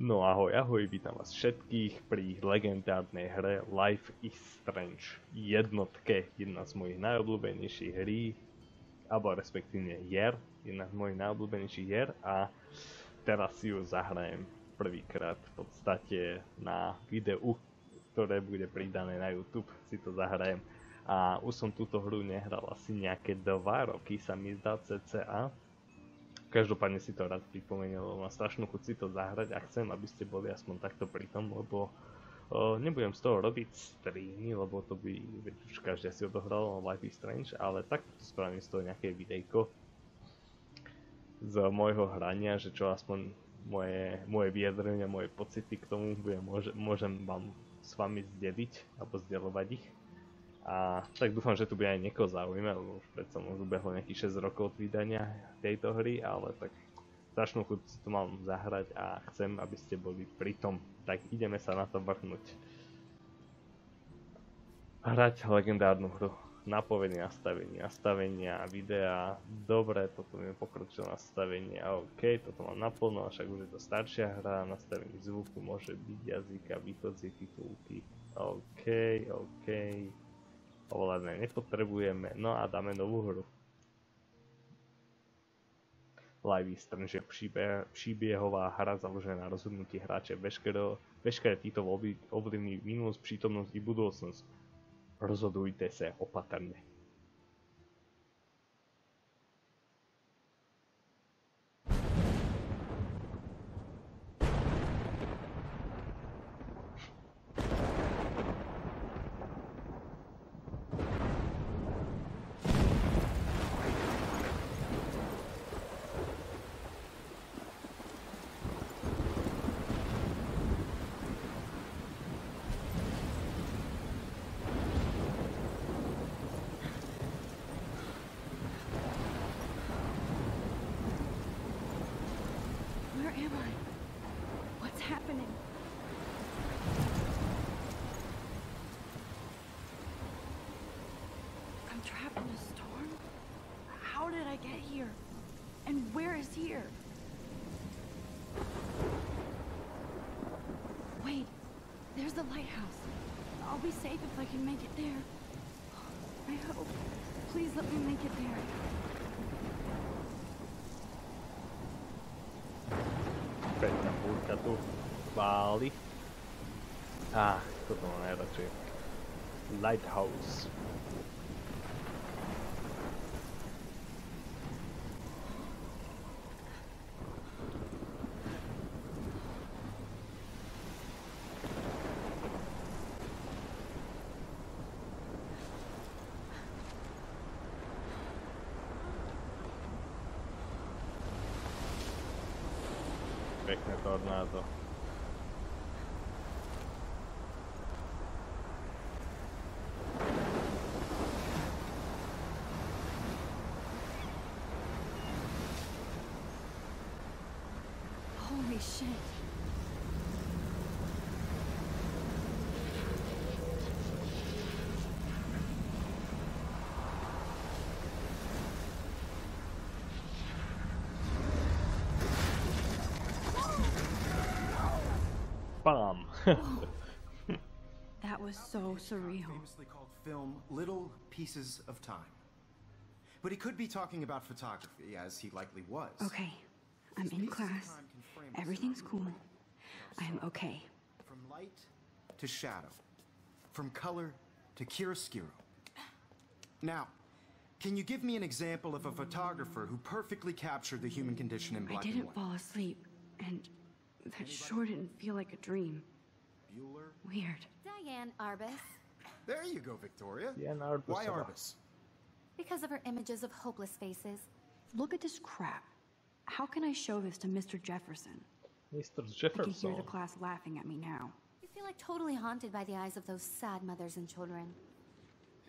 No ahoj, ahoj, vítam vás všetkých pri legendárnej hre Life is Strange jednotke, jedna z mojich najobľúbenejších hrí, alebo respektíve hier, jedna z mojich najobľúbenejších hier a teraz si ju zahrajem prvýkrát v podstate na videu, ktoré bude pridané na YouTube, si to zahrajem. A už som túto hru nehral asi nejaké 2 roky, sa mi zdá cca Každopádne si to rád pripomenul, lebo mám strašnú chuť si to zahrať a chcem, aby ste boli aspoň takto pri tom, lebo uh, nebudem z toho robiť streamy, lebo to by už každý si odohral Life is Strange, ale takto spravím z toho nejaké videjko z môjho hrania, že čo aspoň moje, moje vyjadrenia, moje pocity k tomu budem, môže, môžem vám s vami zdeliť alebo zdieľovať ich. A tak dúfam, že tu bude aj niekoho zaujímavé, lebo už predsa už ubehlo nejakých 6 rokov od vydania tejto hry, ale tak strašnú chuť si to mám zahrať a chcem, aby ste boli pri tom. Tak ideme sa na to vrhnúť. Hrať legendárnu hru. Napovedné nastavenie, nastavenia videa, dobre, toto mi pokročilo nastavenie, OK, toto mám naplno, však už je to staršia hra, nastavenie zvuku môže byť jazyka, východzie titulky, OK, OK, ovládne nepotrebujeme, no a dáme novú hru. Live is Strange je príbehová hra založená na rozhodnutí hráče. Veškeré títo voľby ovlivní minulosť, prítomnosť i budúcnosť. Rozhodujte sa opatrne. Can make it there. I hope. Please let me make it there. Urca tu. Vali. Ah, toto non era c'è. Lighthouse. Pekné tornádo. Holy shit. That was so surreal. Famously called film Little Pieces of Time. But he could be talking about photography, as he likely was. Okay, I'm in class. Everything's cool. I am okay. From light to shadow. From color to chiaroscuro. Now, can you give me an example of a photographer who perfectly captured the human condition in black I didn't fall asleep, and that sure didn't feel like a dream. Bueller? Weird. Diane Arbus. There you go, Victoria. Diane Arbus, Why Arbus? Because of her images of hopeless faces. Look at this crap. How can I show this to Mr. Jefferson? Mr. Jefferson. I can hear the class laughing at me now. You feel like totally haunted by the eyes of those sad mothers and children.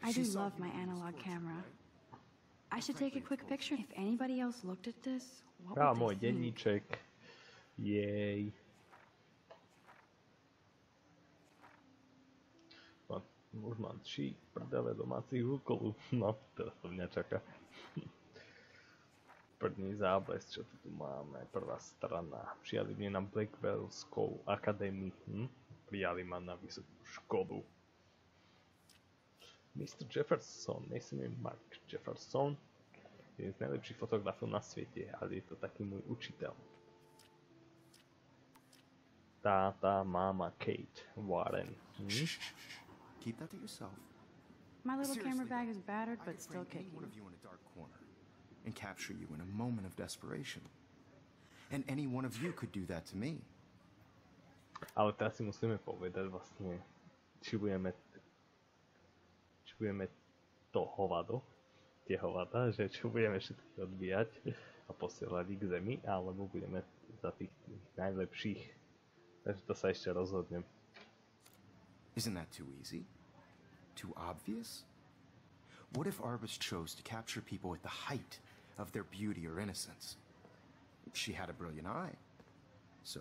I do She saw love my analog camera. right? I should take a quick picture. If anybody else looked at this, what Á, would môj they think? denníček. Už mám či prdele domácich úkolov. No, teraz to mňa čaká. První záblesk, čo tu, máme, prvá strana. Přijali mě na Blackwell School Academy. Hm? Prijali ma na vysokú školu. Mr. Jefferson, nejsem jen Mark Jefferson, jeden z najlepších fotografov na svete, ale je to taký môj učiteľ. Táta, máma, Kate, Warren. Hm? Keep that to yourself. My little camera bag is battered, I but could still frame any kicking. one of you in a dark corner and capture you in a moment of desperation. And any one of you could do that to me. Ale teraz si musíme povedať vlastne, či budeme, či budeme to hovado, tie hovada, že či budeme všetky odbíjať a posielať ich k zemi, alebo budeme za tých, tých najlepších. Takže to sa ešte rozhodnem. Isn't that too easy? Too obvious? What if Arbus chose to capture people at the height of their beauty or innocence? She had a brilliant eye. So,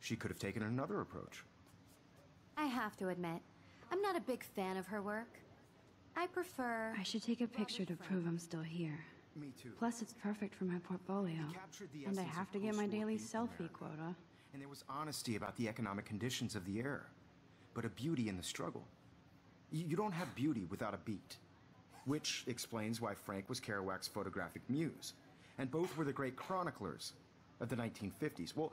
she could have taken another approach. I have to admit, I'm not a big fan of her work. I prefer. I should take a picture to prove I'm still here. Me too. Plus, it's perfect for my portfolio. the And I have to get my daily selfie America. quota. And there was honesty about the economic conditions of the era, but a beauty in the struggle. You, don't have beauty without a beat, which explains why Frank was Kerouac's photographic muse, and both were the great chroniclers of the 1950s. Well,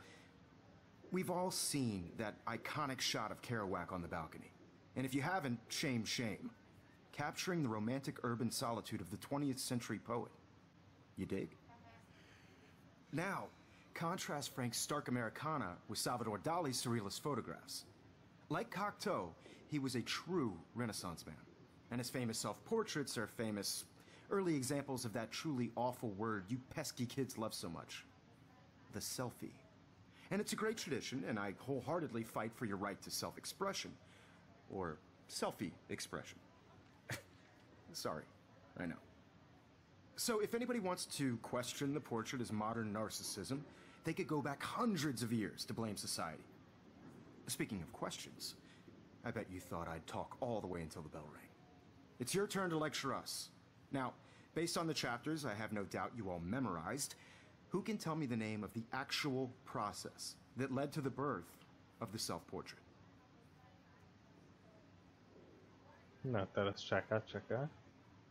we've all seen that iconic shot of Kerouac on the balcony. And if you haven't, shame, shame. Capturing the romantic urban solitude of the 20th century poet. You dig? Now, contrast Frank's stark Americana with Salvador Dali's surrealist photographs. Like Cocteau, he was a true Renaissance man, and his famous self portraits are famous early examples of that truly awful word you pesky kids love so much the selfie. And it's a great tradition, and I wholeheartedly fight for your right to self expression. Or selfie expression. Sorry, I know. So, if anybody wants to question the portrait as modern narcissism, they could go back hundreds of years to blame society. Speaking of questions, I bet you thought I'd talk all the way until the bell rang. It's your turn to lecture us. Now, based on the chapters I have no doubt you all memorized, who can tell me the name of the actual process that led to the birth of the self portrait? No teraz čaká, čaká.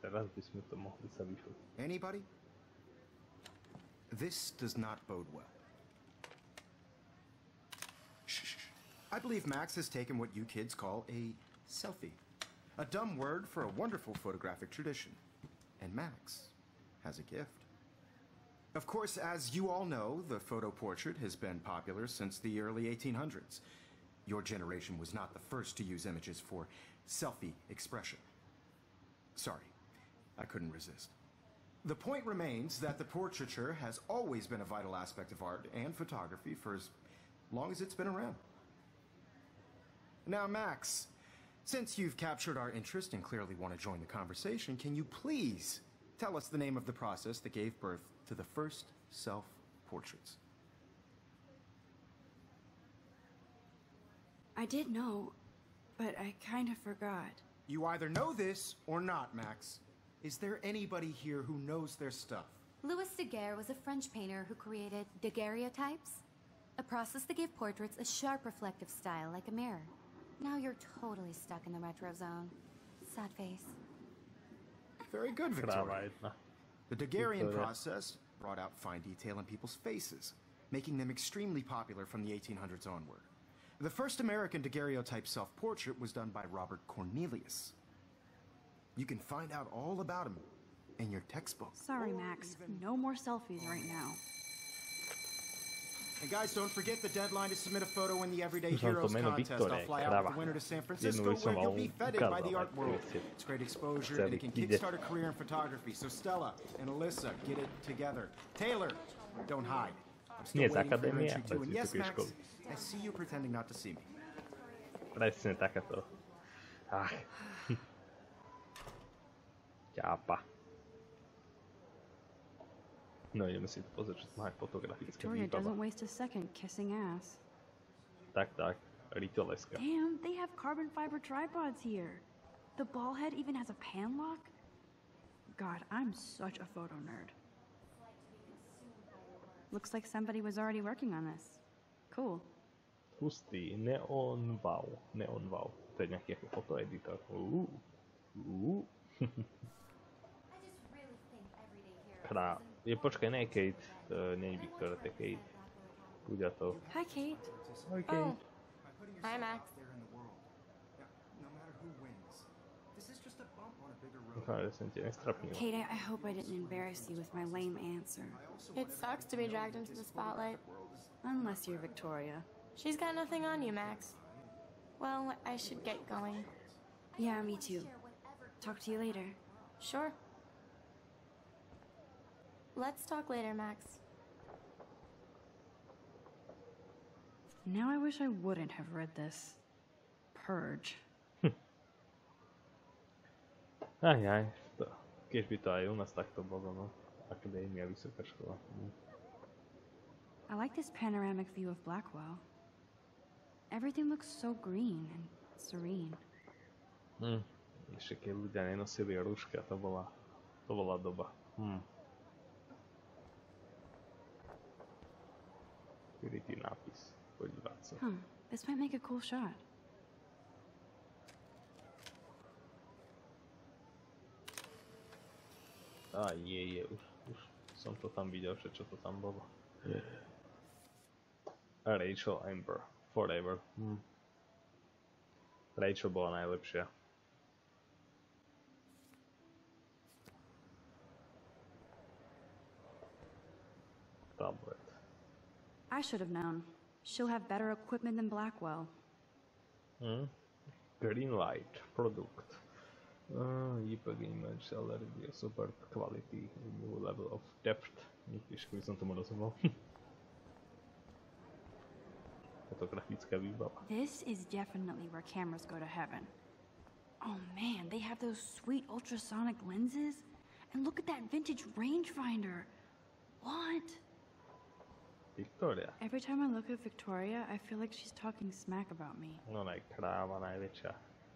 Teraz by sme to mohli sa vyfotiť. Anybody? This does not bode well. I believe Max has taken what you kids call a selfie. A dumb word for a wonderful photographic tradition. And Max has a gift. Of course, as you all know, the photo portrait has been popular since the early 1800s. Your generation was not the first to use images for selfie expression. Sorry, I couldn't resist. The point remains that the portraiture has always been a vital aspect of art and photography for as long as it's been around. Now, Max, since you've captured our interest and clearly want to join the conversation, can you please tell us the name of the process that gave birth to the first self portraits? I did know, but I kind of forgot. You either know this or not, Max. Is there anybody here who knows their stuff? Louis Daguerre was a French painter who created daguerreotypes, a process that gave portraits a sharp reflective style like a mirror. Now you're totally stuck in the retro zone. Sad face. Very good, Kráva Victoria. The Daguerrean process brought out fine detail in people's faces, making them extremely popular from the 1800s onward. The first American daguerreotype self portrait was done by Robert Cornelius. You can find out all about him in your textbook. Sorry, Max. No more selfies right now. And guys, don't forget the deadline to submit a photo in the Everyday to Heroes contest. I'll fly out with the winner to San Francisco where you'll be feted by the art world. It's great exposure and it can kickstart a career in photography. So Stella and Alyssa, get it together. Taylor, don't hide. I'm still Nie z waiting for your akadémie, entry ale too. z And yes, Max. I see you pretending not to see me. Presne takáto. Ach. Ťápa. No ideme si pozrieť, čo má fotografické Victoria výbava. doesn't waste a second kissing ass. Tak, tak. Ritoleska. Damn, they have carbon fiber tripods here. The ball head even has a pan lock? God, I'm such a photo nerd. Looks like somebody was already working on this. Cool. Hustý Neon Wow. Neon Wow. To je nejaký ako fotoeditor. Uú. Uú. I just really think everyday heroes Krá... isn't Je, počkaj, ne Kate. To nie je Victoria, to je Kate. Buďa to. Hi, Kate. Ahoj, Oh, Kate. By putting Hi, Max. out there in the world. Now, no matter who wins, this is just a bump on a bigger road. Dúfam, že som ti nestrapnil. Kate, I I hope I didn't embarrass you with my lame answer. It sucks to be dragged into the spotlight. Unless you're Victoria. She's got nothing on you, Max. Well, I should get going. Yeah, me too. Talk to you later. Sure. Let's talk later, Max. Now I wish I wouldn't have read this. Purge. Aj, aj. To, keď by to aj u nás takto bolo, no. Akadémia, vysoká škola. Hm. I like this panoramic view of Blackwell. Everything looks so green and serene. Hm. Ešte keď ľudia nenosili rúška, to bola, to bola doba. Hm. Skrytý nápis. Podívať sa. Huh. Hmm, this might make a cool shot. A je, je, už, už som to tam že čo to tam. A Rachel Amber. Forever. Hm. Rachel najlepšia. Tablet. I should have known. She'll have better equipment than Blackwell. Hm? Green light product. Uh, JPEG image, LRD, super quality, new level of depth. Níž by som tomu rozumel. Fotografická výbava. This is definitely where cameras go to heaven. Oh man, they have those sweet ultrasonic lenses. And look at that vintage rangefinder. What? Victoria. Every time I look at Victoria, I feel like she's talking smack about me. No je kráva najväčšia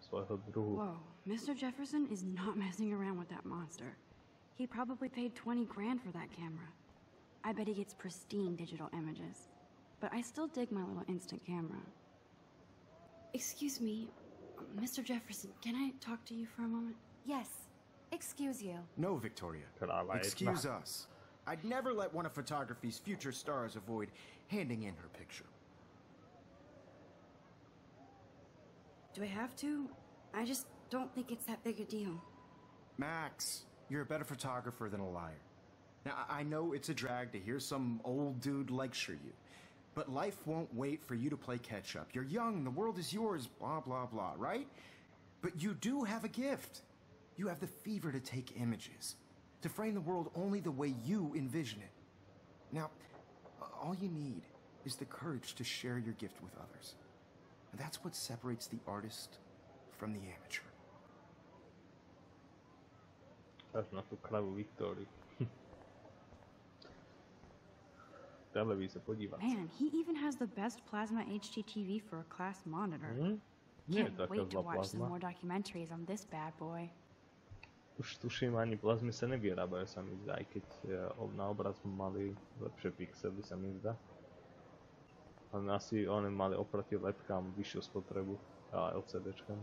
svojho druhu. Whoa, Mr. Jefferson is not messing around with that monster. He probably paid 20 grand for that camera. I bet he gets pristine digital images. But I still dig my little instant camera. Excuse me, Mr. Jefferson, can I talk to you for a moment? Yes. Excuse you. No, Victoria. Excuse us. I'd never let one of photography's future stars avoid handing in her picture. Do I have to? I just don't think it's that big a deal. Max, you're a better photographer than a liar. Now, I know it's a drag to hear some old dude lecture you, but life won't wait for you to play catch up. You're young, the world is yours, blah, blah, blah, right? But you do have a gift. You have the fever to take images, to frame the world only the way you envision it. Now, all you need is the courage to share your gift with others. And that's what separates the artist from the amateur. Až na tú kravu Viktóriu. Televízor, podívať sa. Man, he even has the best plasma HDTV for a class monitor. Hm? Nie je Can't taká wait to zlá watch some more documentaries on this bad boy. Už tuším, ani plazmy sa nevyrábajú, sa mi zdá, aj keď e, ob- na obraz mali lepšie pixely, sa mi zdá. Ale asi oni mali oproti lepkám vyššiu spotrebu a LCDčkám.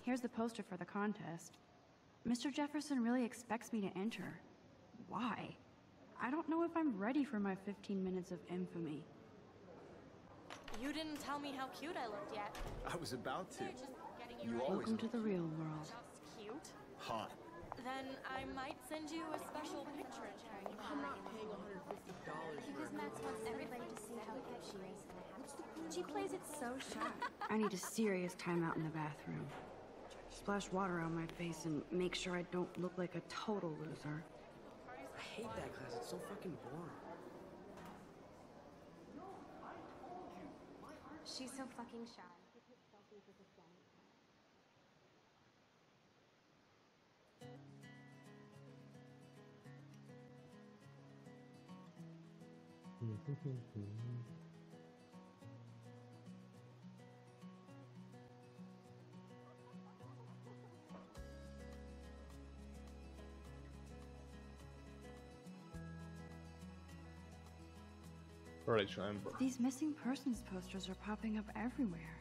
Here's the poster for the contest. Mr. Jefferson really expects me to enter. Why? I don't know if I'm ready for my 15 minutes of infamy. You didn't tell me how cute I looked yet. I was about to. You, Welcome to the real world. Just hot. Then I might send you a special picture in time. I'm not paying $150 Because Max wants everybody to see how cute she is. She plays it so sharp. I need a serious timeout in the bathroom. Splash water on my face and make sure I don't look like a total loser. I hate that class. It's so fucking boring. She's so fucking shy. cooking Amber. These missing persons posters are popping up everywhere.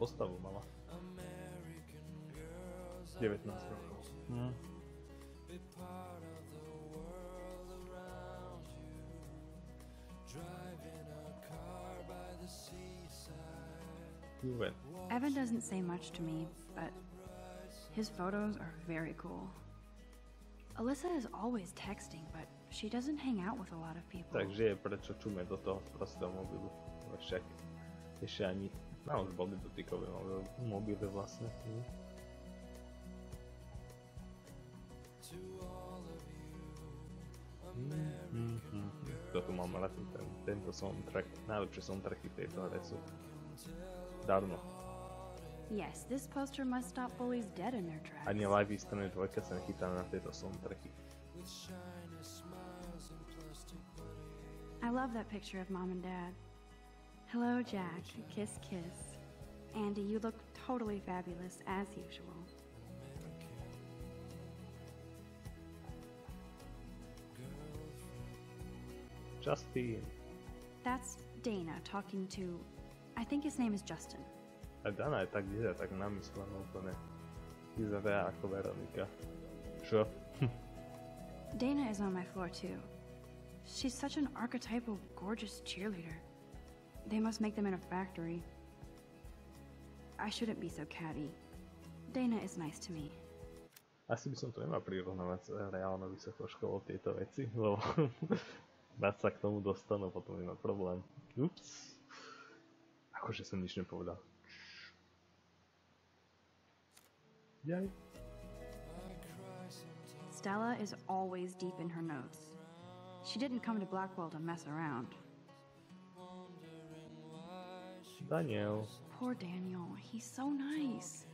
Postavu mala. 19 rokov. Juven. Evan doesn't say much to me, but his photos are very cool. Alyssa is always texting, but she doesn't hang out with a lot of people. Takže je prečo čume do toho prostého mobilu. Však ešte ani, no už boli dotykové mobily, mobily vlastne. Hm. Hm, hm. Kto tu mám rád ten, tento soundtrack, najlepšie soundtracky v tejto hre sú. Darno. Yes, this poster must stop bullies dead in their tracks. Ani Live Strange 2 sa nechytá na tieto soundtracky. I love that picture of mom and dad. Hello, Jack. Kiss, kiss. Andy, you look totally fabulous as usual. Justin. That's Dana talking to. I think his name is Justin. A Dana je tak vyzerá tak namyslená úplne. Vyzerá ako Veronika. Čo? Dana is on my floor too. She's such an archetypal, gorgeous cheerleader. They must make them in a factory. I shouldn't be so catty. Dana is nice to me. Asi by som to nemal prirovnávať s reálnou vysokou školou tieto veci, lebo rád sa k tomu dostanú, potom je problém. Ups. Akože som nič nepovedal. Jaj. Stella is always deep in her notes. She didn't come to Blackwell to mess around. Daniel. Poor Daniel. He's so nice.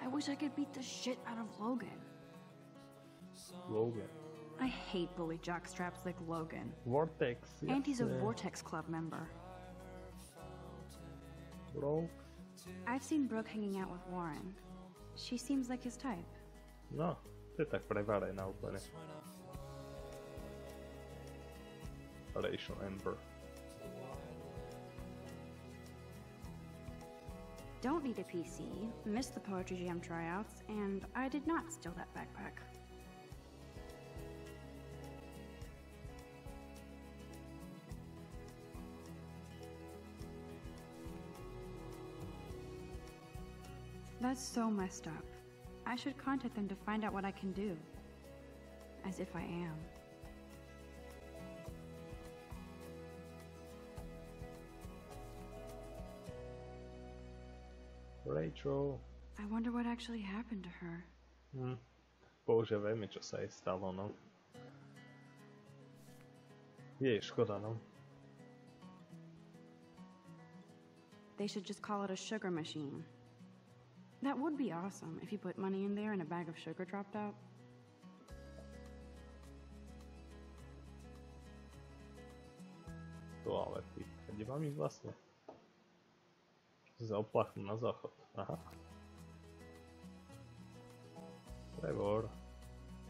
I wish I could beat the shit out of Logan. Logan. I hate bully jockstraps like Logan. Vortex. And he's a. Vortex Club member. Bro. I've seen Brooke hanging out with Warren. She seems like his type. No, je tak prevarená úplne. Rachel Amber. Don't need a PC, missed the Poetry Jam tryouts, and I did not steal that backpack. That's so messed up. I should contact them to find out what I can do. As if I am. Rachel. I wonder what actually happened to her. Hm. Bože, vieme, čo sa jej stalo, no. Je škoda, no. They should just call it a sugar machine. That would be awesome if you put money in there and a bag of sugar dropped out. Toalety. Kde mám ísť vlastne? Zaopláchnu na záchod. Aha. Trevor.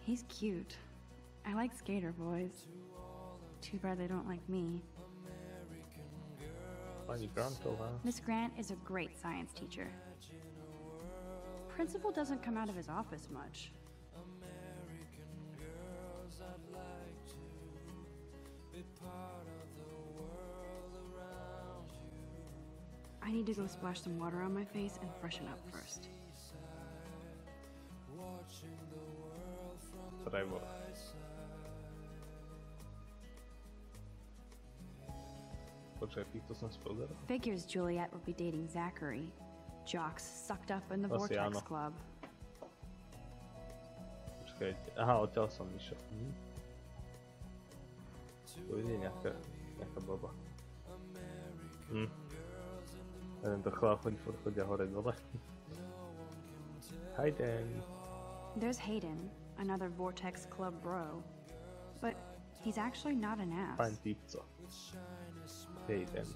He's cute. I like skater boys. Too bad they don't like me. Miss Grant is a great science teacher. Principal doesn't come out of his office much. I need to go splash some water on my face and freshen up first. Trevor. Počkaj, týchto som si pozeral. Figures Juliet would be dating Zachary. Jocks sucked up in the Asi Vortex áno. Club. Počkajte. Aha, odtiaľ som išiel. Hm. Tu ide nejaká, nejaká baba. Hm. Hi, Dan. There's Hayden, another Vortex Club bro. But he's actually not an ass. Hayden.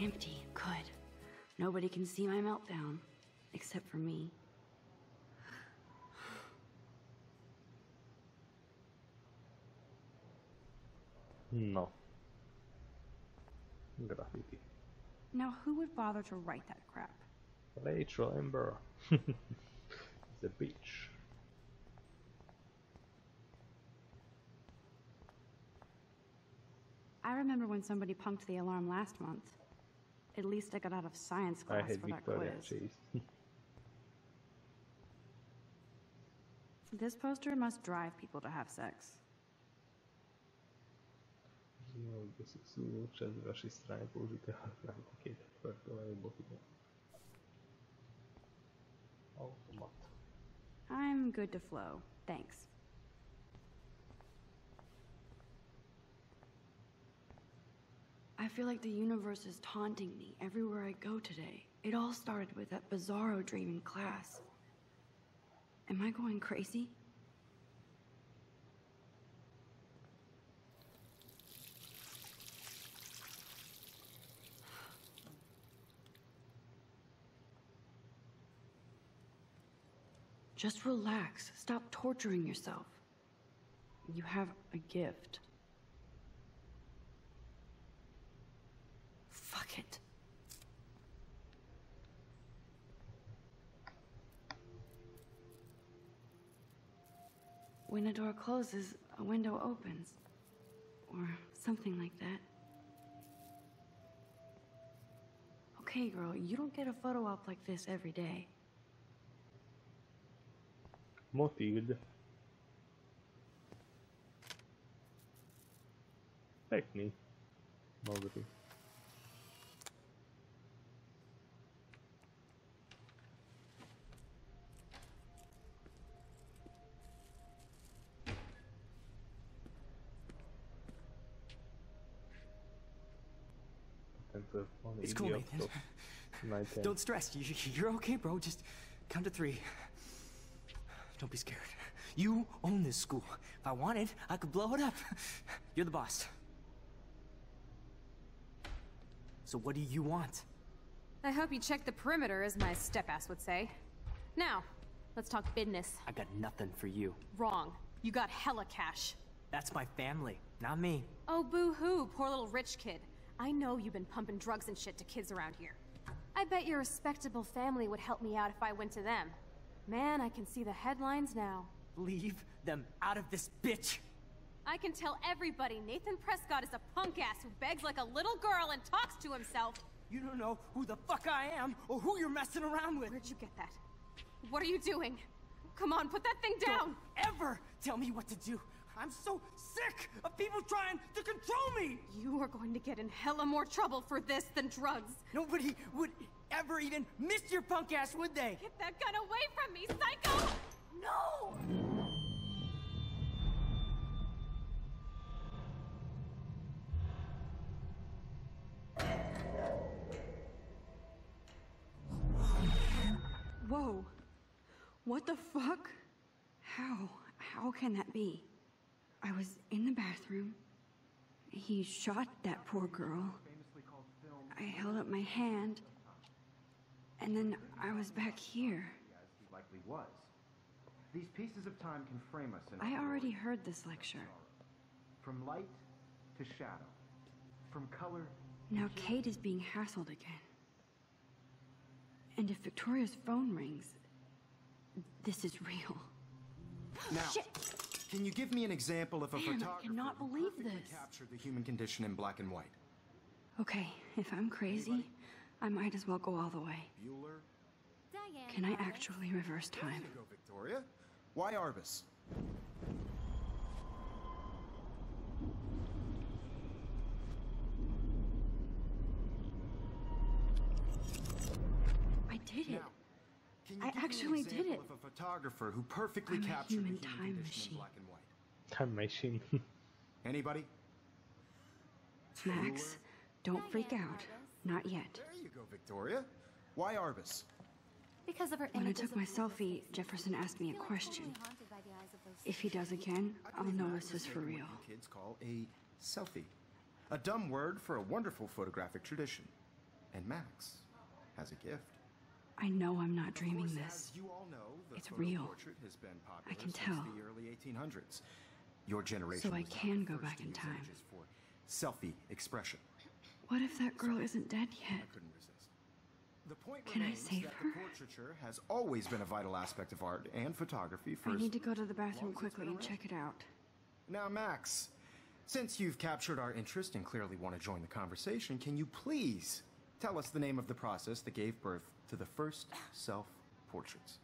Empty. Good. Nobody can see my meltdown. Except for me. No. Graffiti. Now, who would bother to write that crap? Rachel Amber. the beach. I remember when somebody punked the alarm last month. At least I got out of science class for that Victoria quiz. Chase. This poster must drive people to have sex. Znova si sú časť vašej strany použitého na takej projektovanej boty. Automat. I'm good to flow. Thanks. I feel like the universe is taunting me everywhere I go today. It all started with that bizarro dream in class. Am I going crazy? Just relax. Stop torturing yourself. You have a gift. Fuck it. When a door closes, a window opens. Or something like that. Okay, girl, you don't get a photo op like this every day. Pekný. Modrý. Tento It's cool, Nathan. Don't stress. You're okay, bro. Just count to three. Don't be scared. You own this school. If I wanted, I could blow it up. You're the boss. So what do you want? I hope you check the perimeter, as my step-ass would say. Now, let's talk business. I got nothing for you. Wrong. You got hella cash. That's my family, not me. Oh, boo-hoo, poor little rich kid. I know you've been pumping drugs and shit to kids around here. I bet your respectable family would help me out if I went to them. Man, I can see the headlines now. Leave them out of this bitch. I can tell everybody Nathan Prescott is a punk ass who begs like a little girl and talks to himself. You don't know who the fuck I am or who you're messing around with. Where'd you get that? What are you doing? Come on, put that thing down! Don't ever tell me what to do. I'm so sick of people trying to control me. You are going to get in hella more trouble for this than drugs. Nobody would ever even miss your punk ass, would they? Get that gun away from me, psycho! No! Whoa. What the fuck? How? How can that be? I was in the bathroom. He shot that poor girl. I held up my hand. And then I was back here. As he likely was. These pieces of time can frame us in I already heard this lecture. From light to shadow. From color Now Kate is being hassled again. And if Victoria's phone rings, this is real. Now, Shit. can you give me an example of a Man, I photographer cannot who believe this. captured the human condition in black and white? Okay, if I'm crazy, I might as well go all the way. Bueller? Diane. Can I actually reverse time? go, Victoria. Why Arbus? I did it. Now, can you I give me actually an did it. of a photographer who perfectly I'm a captured human the human time machine. black and white? Time machine. Anybody? Max, don't freak out. Not yet. There you go, Victoria. Why Arbus? Because of her When I took my selfie, Jefferson asked me a question. totally haunted by the eyes of those If he does again, I I'll know this is for real. kids call a selfie. A dumb word for a wonderful photographic tradition. And Max has a gift. I know I'm not Of dreaming course, this. As you all know, the It's photo real. portrait has been popular I can since tell. the early 1800s. Your generation So I was not can the go first back to in use time. images for selfie expression. What if that girl isn't dead I yet? The point Can I save that her? the portraiture has always been a vital aspect of art and photography for I need to go to the bathroom long as it's quickly and check it out. Now, Max, since you've captured our interest and clearly want to join the conversation, can you please tell us the name of the process that gave birth to the first self portraits?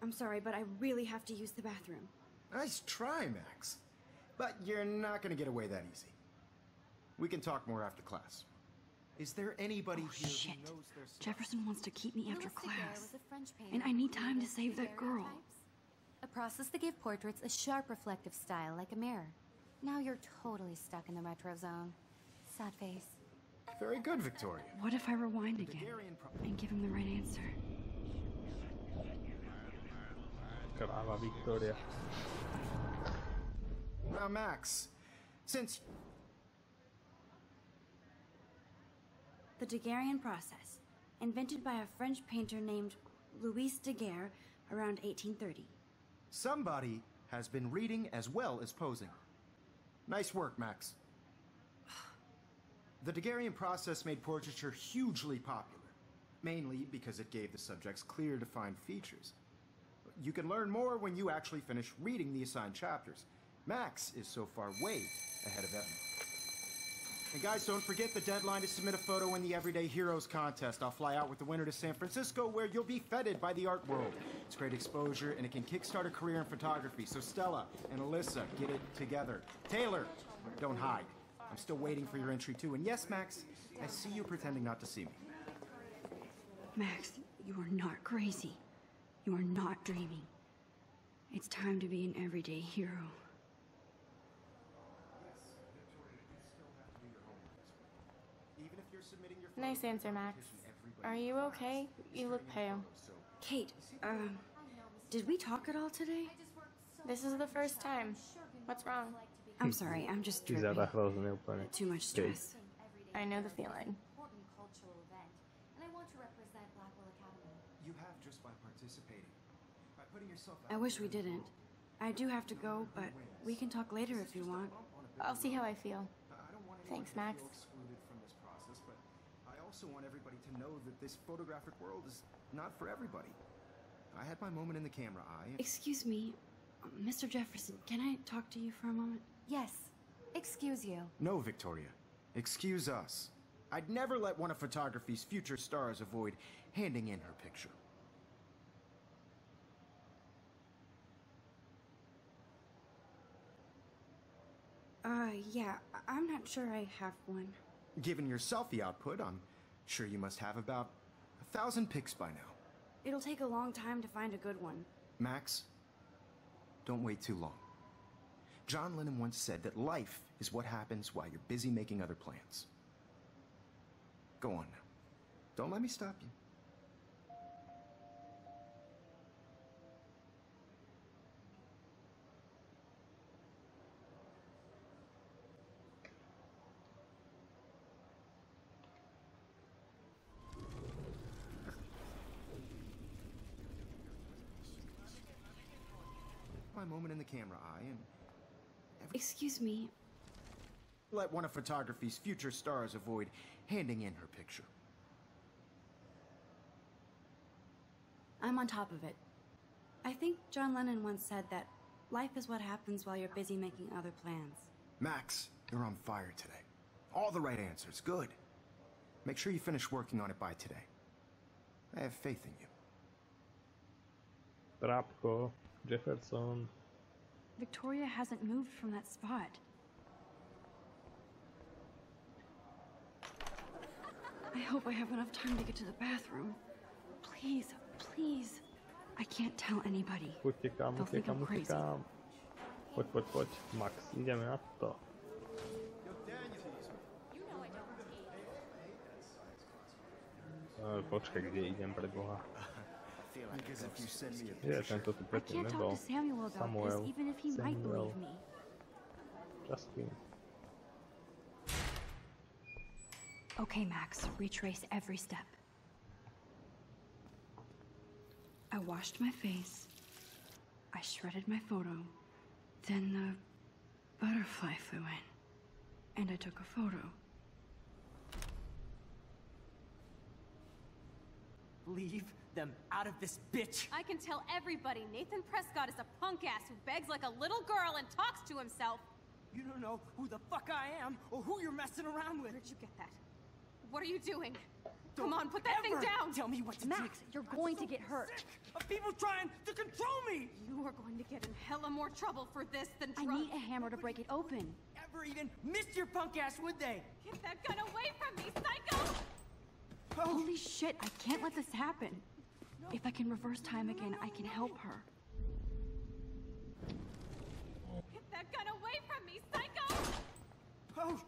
I'm sorry, but I really have to use the bathroom. Nice try, Max. But you're not going to get away that easy. We can talk more after class. Is there anybody Oh, here shit. who knows their stuff? Jefferson wants to keep me after class. was a French painter And I need time to save that girl. A process that gave portraits a sharp reflective style like a mirror. Now you're totally stuck in the retro zone. Sad face. Very good, Victoria. What if I rewind again and give him the right answer? Kráva Viktória. Now, Max, since The Daguerrean process, invented by a French painter named Louis Daguerre around 1830. somebody has been reading as well as posing. Nice work, Max. The Daguerrean process made portraiture hugely popular, mainly because it gave the subjects clear, defined features. You can learn more when you actually finish reading the assigned chapters. Max is so far way ahead of Evan. And guys, don't forget the deadline to submit a photo in the Everyday Heroes contest. I'll fly out with the winner to San Francisco where you'll be feted by the art world. It's great exposure and it can kickstart a career in photography. So Stella and Alyssa, get it together. Taylor, don't hide. I'm still waiting for your entry too. And yes, Max, I see you pretending not to see me. Max, you are not crazy. You are not dreaming. It's time to be an everyday hero. Even if you're submitting your Nice answer, Max. Are you okay? You look pale. Kate, um, did we talk at all today? This is the first time. What's wrong? I'm sorry, I'm just Vyzerá tripping. hrozne úplne. Too much stress. I know the feeling. Important cultural event, and I want to represent Blackwell Academy. You have just by participating. By putting yourself I wish we didn't. I do have to go, but we can talk later if you want. I'll see how I feel. I don't want anyone Thanks, Max. feel excluded from this process, but I also want everybody to know that this photographic world is not for everybody. I had my moment in the camera eye. Excuse me, Mr. Jefferson, can I talk to you for a moment? Yes. Excuse you. No, Victoria. Excuse us. I'd never let one of photography's future stars avoid handing in her picture. Uh, yeah, I- I'm not sure I have one. Given your selfie output, I'm sure you must have about a thousand pics by now. It'll take a long time to find a good one. Max, don't wait too long. John Lennon once said that life is what happens while you're busy making other plans. Go on now. Don't let me stop you. Moment in the camera eye and Excuse me, let one of photography's future stars avoid handing in her picture. I'm on top of it. I think John Lennon once said that life is what happens while you're busy making other plans. Max, you're on fire today. All the right answers. Good. Make sure you finish working on it by today. I have faith in you. Trápko, Jefferson. Victoria hasn't moved from that spot. I hope I have enough time to get to the bathroom. Please, please. I can't tell anybody. Utekám, They'll think utekám, I'm crazy. utekám. Poď, poď, poď. Max, ideme na to. Počkaj, kde idem pre Boha? Because if you send me a Je, tento tu I predtým can't talk to Samuel about Samuel. this, even if he might Samuel. believe me. Justin. Okay, Max, retrace every step. I washed my face. I shredded my photo. Then the butterfly flew in. And I took a photo. Leave them out of this bitch. I can tell everybody Nathan Prescott is a punk ass who begs like a little girl and talks to himself. You don't know who the fuck I am or who you're messing around with. Where'd you get that? What are you doing? Don't Come on, put that thing down! Tell me what to do. Max, you're going so to get hurt. sick Of people trying to control me. You are going to get in hella more trouble for this than I need a hammer to break it open. Ever even missed your punk ass, would they? Get that gun away from me, psycho! Oh. Holy shit, I can't let this happen. If I can reverse time again, I can help her. Get that gun away from me, psycho! Oh.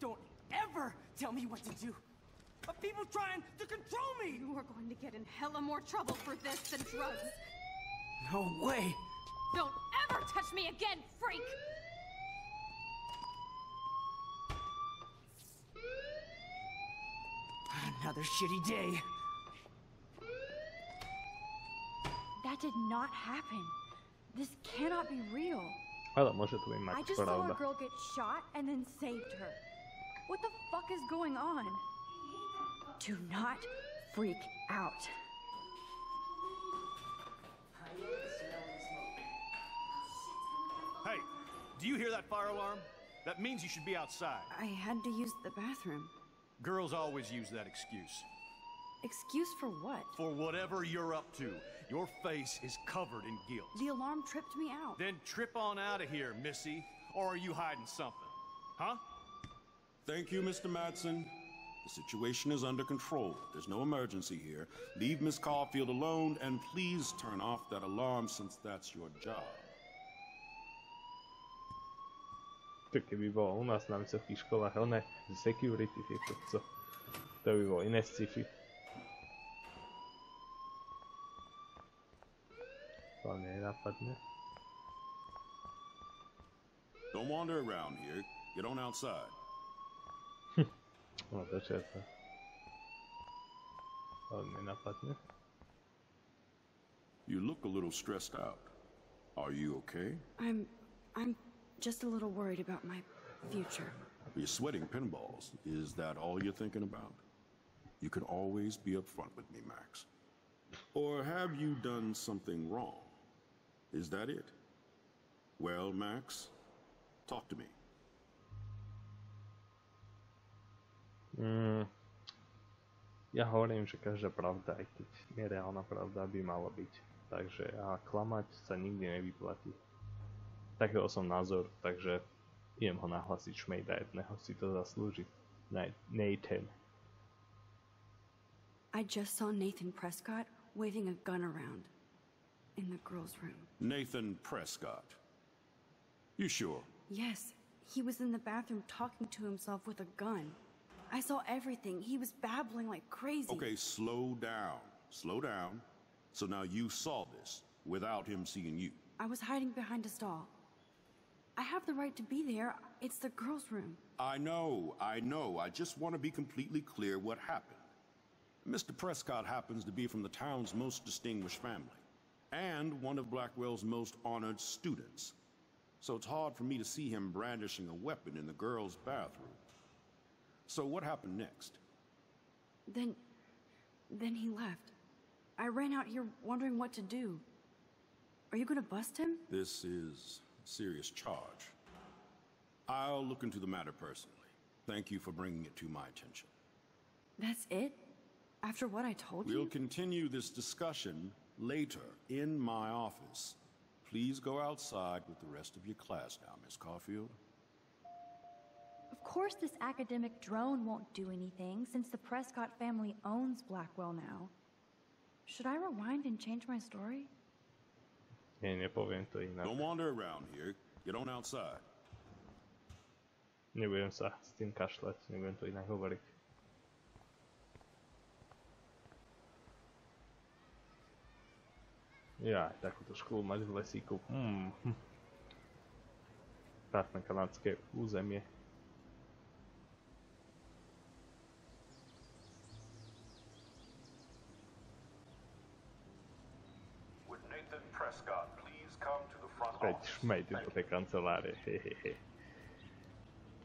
Don't ever tell me what to do. Of people trying to control me. You are going to get in hella more trouble for this than drugs. No way. Don't ever touch me again, freak! Another shitty day. That did not happen. This cannot be real. Ale może to byť I just saw a girl get shot and then saved her. What the fuck is going on? Do not freak out. Hey, do you hear that fire alarm? That means you should be outside. I had to use the bathroom. Girls always use that excuse. Excuse for what? For whatever you're up to, your face is covered in guilt. The alarm tripped me out. Then trip on out of here, Missy. Or are you hiding something? Huh? Thank you, Mr. Madsen. The situation is under control. There's no emergency here. Leave Miss Caulfield alone and please turn off that alarm since that's your job. To keby bolo u nás na vysokých školách, one security, tie kokso. To by bolo iné sci-fi. To nenapadne. Don't wander around here. Get on outside. Hm. No to čo to? To nenapadne. You look a little stressed out. Are you okay? I'm. I'm just a little worried about my future. You're sweating pinballs. Is that all you're thinking about? You can always be upfront with me, Max. Or have you done something wrong? Is that it? Well, Max, talk to me. Mm, ja hovorím, že každá pravda, aj keď nereálna pravda, by mala byť. Takže a klamať sa nikdy nevyplatí. Takého som názor, takže idem ho nahlasiť šmejda jedného, si to zaslúži. Nathan. I just saw Nathan Prescott waving a gun around in the girls' room. Nathan Prescott. You sure? Yes, he was in the bathroom talking to himself with a gun. I saw everything. He was babbling like crazy. Okay, slow down. Slow down. So now you saw this without him seeing you. I was hiding behind a stall. I have the right to be there. It's the girls' room. I know, I know. I just want to be completely clear what happened. Mr. Prescott happens to be from the town's most distinguished family, and one of Blackwell's most honored students. So it's hard for me to see him brandishing a weapon in the girls' bathroom. So what happened next? Then. Then he left. I ran out here wondering what to do. Are you gonna bust him? This is serious charge. I'll look into the matter personally. Thank you for bringing it to my attention. That's it? After what I told you. We'll continue this discussion later in my office. Please go outside with the rest of your class now, Miss Caulfield. Of course, this academic drone won't do anything since the Prescott family owns Blackwell now. Should I rewind and change my story? Nie, nepoviem to inak. Don't wander around here. Get on outside. Nebudem sa s tým kašľať, nebudem to inak hovoriť. Ja, takúto školu mať v lesíku. Hmm. hm. štátne kanadské územie. Would Nathan Prescott please come office? šmejty do tej kancelárie, hehehe.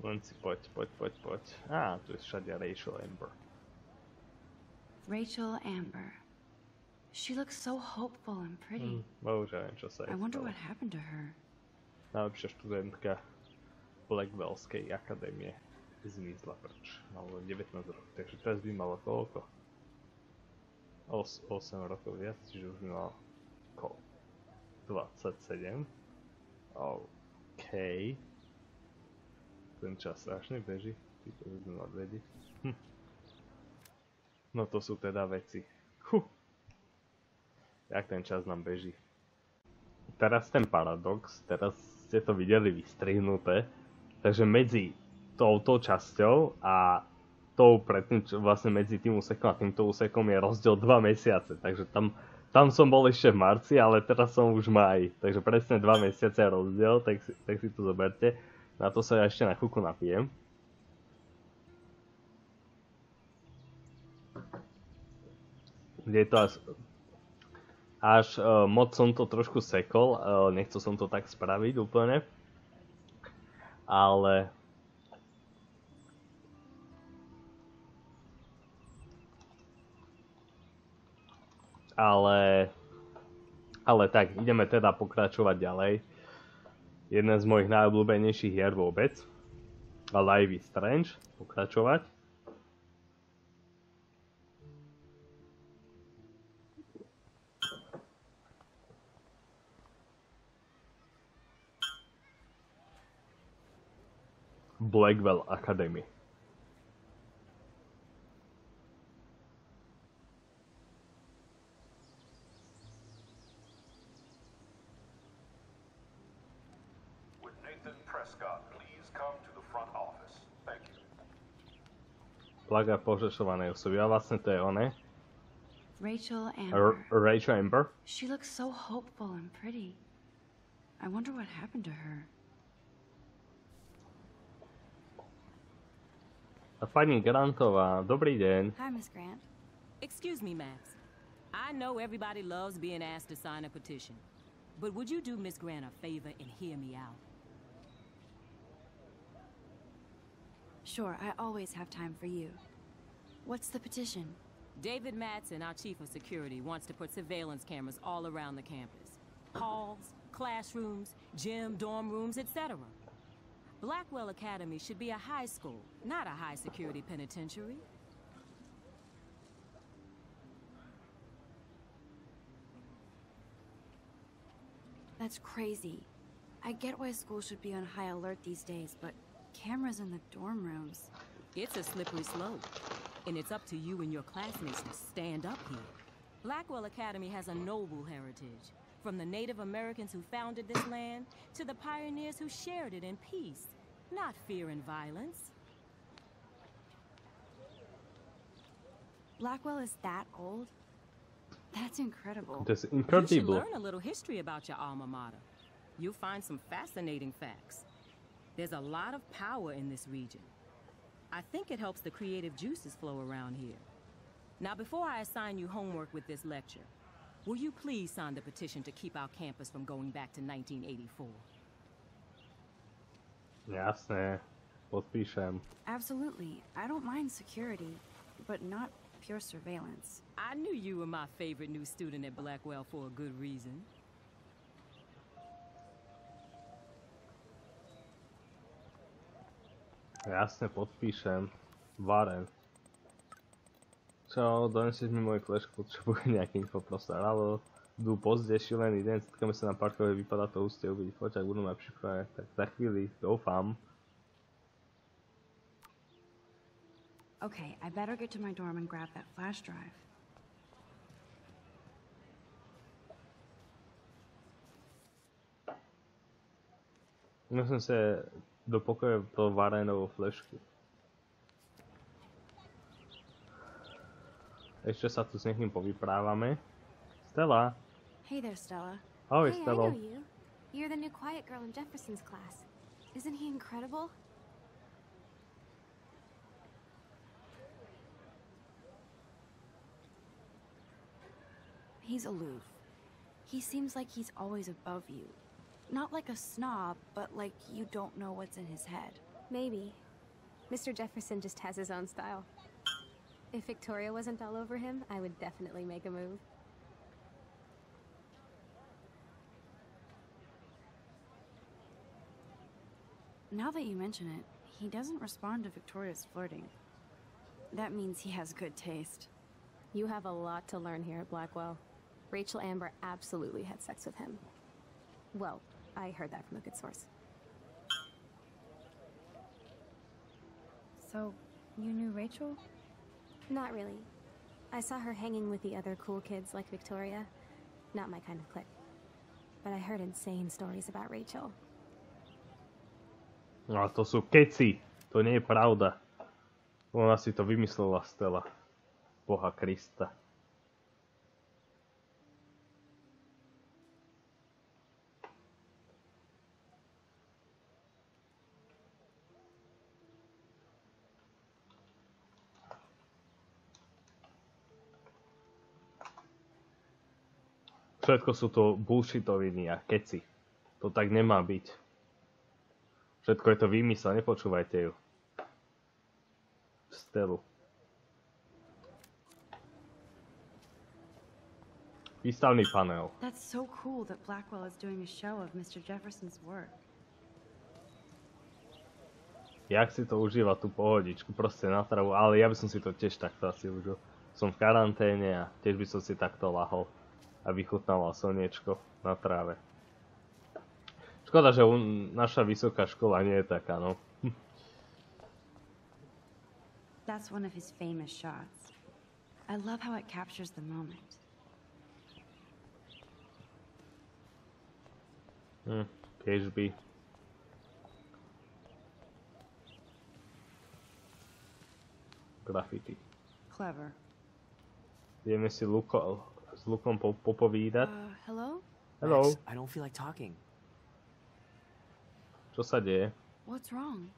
Len si poď, poď, poď, poď. Á, tu je všade Rachel Amber. Rachel Amber. She looks so hopeful and pretty. Hm, bohužiaľ, neviem, čo sa I wonder what happened to her. Najlepšia študentka Blackwellskej akadémie zmizla preč. Malo 19 rokov, takže teraz by mala koľko? Os, 8 rokov viac, čiže už by mala koľko? 27? OK. Ten čas strašne beží, ty to by sme mali. Hm. No to sú teda veci. Huh. Jak ten čas nám beží. Teraz ten paradox, teraz ste to videli vystrihnuté, takže medzi touto časťou a tou predtým, čo vlastne medzi tým úsekom a týmto úsekom je rozdiel 2 mesiace, takže tam, tam som bol ešte v marci, ale teraz som už v máji, takže presne 2 mesiace rozdiel, tak si, tak si to zoberte. Na to sa ja ešte na chvíľku napijem. Je to až, až uh, moc som to trošku sekol, uh, nechcel som to tak spraviť úplne. Ale ale ale tak, ideme teda pokračovať ďalej. Jedna z mojich najobľúbenejších hier vôbec. A Live is Strange. Pokračovať. Blackwell Academy. Plaga požešovanej osoby. A vlastne to je one. Rachel R- Amber. Rachel Amber. She looks so hopeful and pretty. I wonder what happened to her. A pani Grantová, dobrý deň. Hi, Miss Grant. Excuse me, Max. I know everybody loves being asked to sign a petition. But would you do Miss Grant a favor and hear me out? Sure, I always have time for you. What's the petition? David Madsen, our chief of security, wants to put surveillance cameras all around the campus. Halls, classrooms, gym, dorm rooms, etc. Blackwell Academy should be a high school, not a high security penitentiary. That's crazy. I get why schools should be on high alert these days, but cameras in the dorm rooms. It's a slippery slope, and it's up to you and your classmates to stand up here. Blackwell Academy has a noble heritage, from the Native Americans who founded this land to the pioneers who shared it in peace, not fear and violence. Blackwell is that old? That's incredible. That's You should incredible. learn a little history about your alma mater. You'll find some fascinating facts. There's a lot of power in this region. I think it helps the creative juices flow around here. Now, before I assign you homework with this lecture, will you please sign the petition to keep our campus from going back to 1984? Jasné, podpíšem. Absolutely. I don't mind security, but not pure surveillance. I knew you were my favorite new student at Blackwell for a good reason. Jasne, podpíšem. Varen. Čo, donesieš mi moju flešku, potrebujem nejaký infoprostor, alebo jdu pozdě, šílený den, setkáme se na parkové, vypadá to ústě, uvidí foť, ak budeme připravené, tak za chvíli, doufám. Okay, I better get to my dorm and grab that flash drive. Musím se do pokoje pro varenovou flešku. Ešte sa tu s niekým povyprávame. Stella, Hey there, Stella. ahoj hey, I Stella. know you. You're the new quiet girl in Jefferson's class. Isn't he incredible? He's aloof. He seems like he's always above you. Not like a snob, but like you don't know what's in his head. Maybe. Mr. Jefferson just has his own style. If Victoria wasn't all over him, I would definitely make a move. Now that you mention it, he doesn't respond to Victoria's flirting. That means he has good taste. You have a lot to learn here at Blackwell. Rachel Amber absolutely had sex with him. Well, I heard that from a good source. So, you knew Rachel? Not really. I saw her hanging with the other cool kids like Victoria. Not my kind of clique. But I heard insane stories about Rachel. No, to sú keci. To nie je pravda. Ona si to vymyslela, Stella. Boha Krista. Všetko sú to bullshitoviny a keci. To tak nemá byť. Všetko je to vymysel, nepočúvajte ju. Stelu. Výstavný panel. That's so cool that Blackwell is doing a show of Mr. Jefferson's work. Jak si to užíva tú pohodičku, proste na travu, ale ja by som si to tiež takto asi užil. Som v karanténe a tiež by som si takto lahol a vychutnával slniečko na tráve. Škoda, že naša vysoká škola nie je taká, no. That's one of his famous shots. I love how it captures the moment. Hm, tiež by. Graffiti. Clever. Ideme si Luko, Lukom po, popovídať. Uh, hello? Hello. Max, I don't feel like talking. Čo sa deje? What's wrong?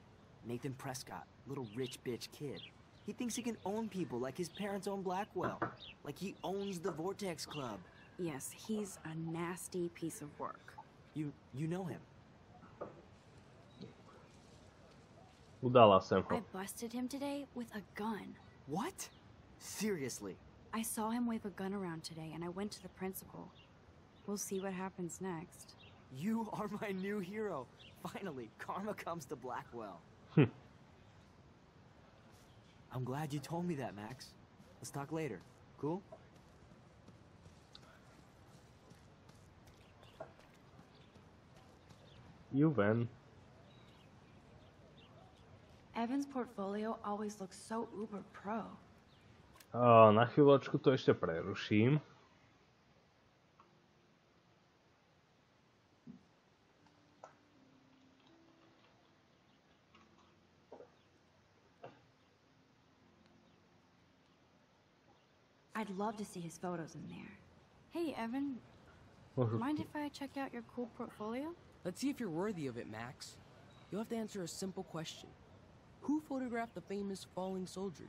Nathan Prescott, little rich bitch kid. He thinks he can own people like his parents own Blackwell. Like he owns the Vortex Club. Yes, he's a nasty piece of work. You you know him. Udala sem ho. I busted him today with a gun. What? Seriously? I saw him wave a gun around today and I went to the principal. We'll see what happens next. You are my new hero. Finally, karma comes to Blackwell. Hmm. I'm glad you told me that, Max. Let's talk later. Cool? You win. Evan's portfolio always looks so uber pro. Uh, na chvíľočku to ešte preruším. I'd love to see his photos in there. Hey, Evan. Mind if I check out your cool portfolio? Let's see if you're worthy of it, Max. You'll have to answer a simple question. Who photographed the famous falling soldier?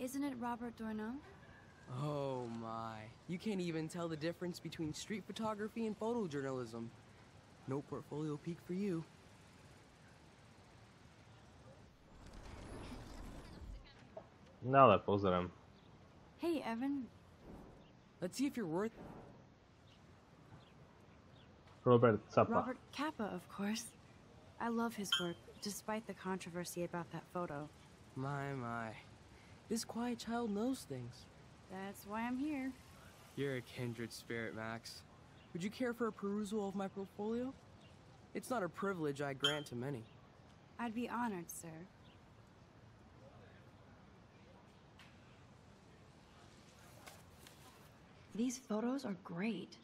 Isn't it Robert Doisneau? Oh my. You can't even tell the difference between street photography and photojournalism. No portfolio peak for you. No ale pozriem. Hey, Evan. Let's see if you're worth Robert Capa. Robert Capa, of course. I love his work, despite the controversy about that photo. My, my. This quiet child knows things. That's why I'm here. You're a kindred spirit, Max. Would you care for a perusal of my portfolio? It's not a privilege I grant to many. I'd be honored, sir. These photos are great.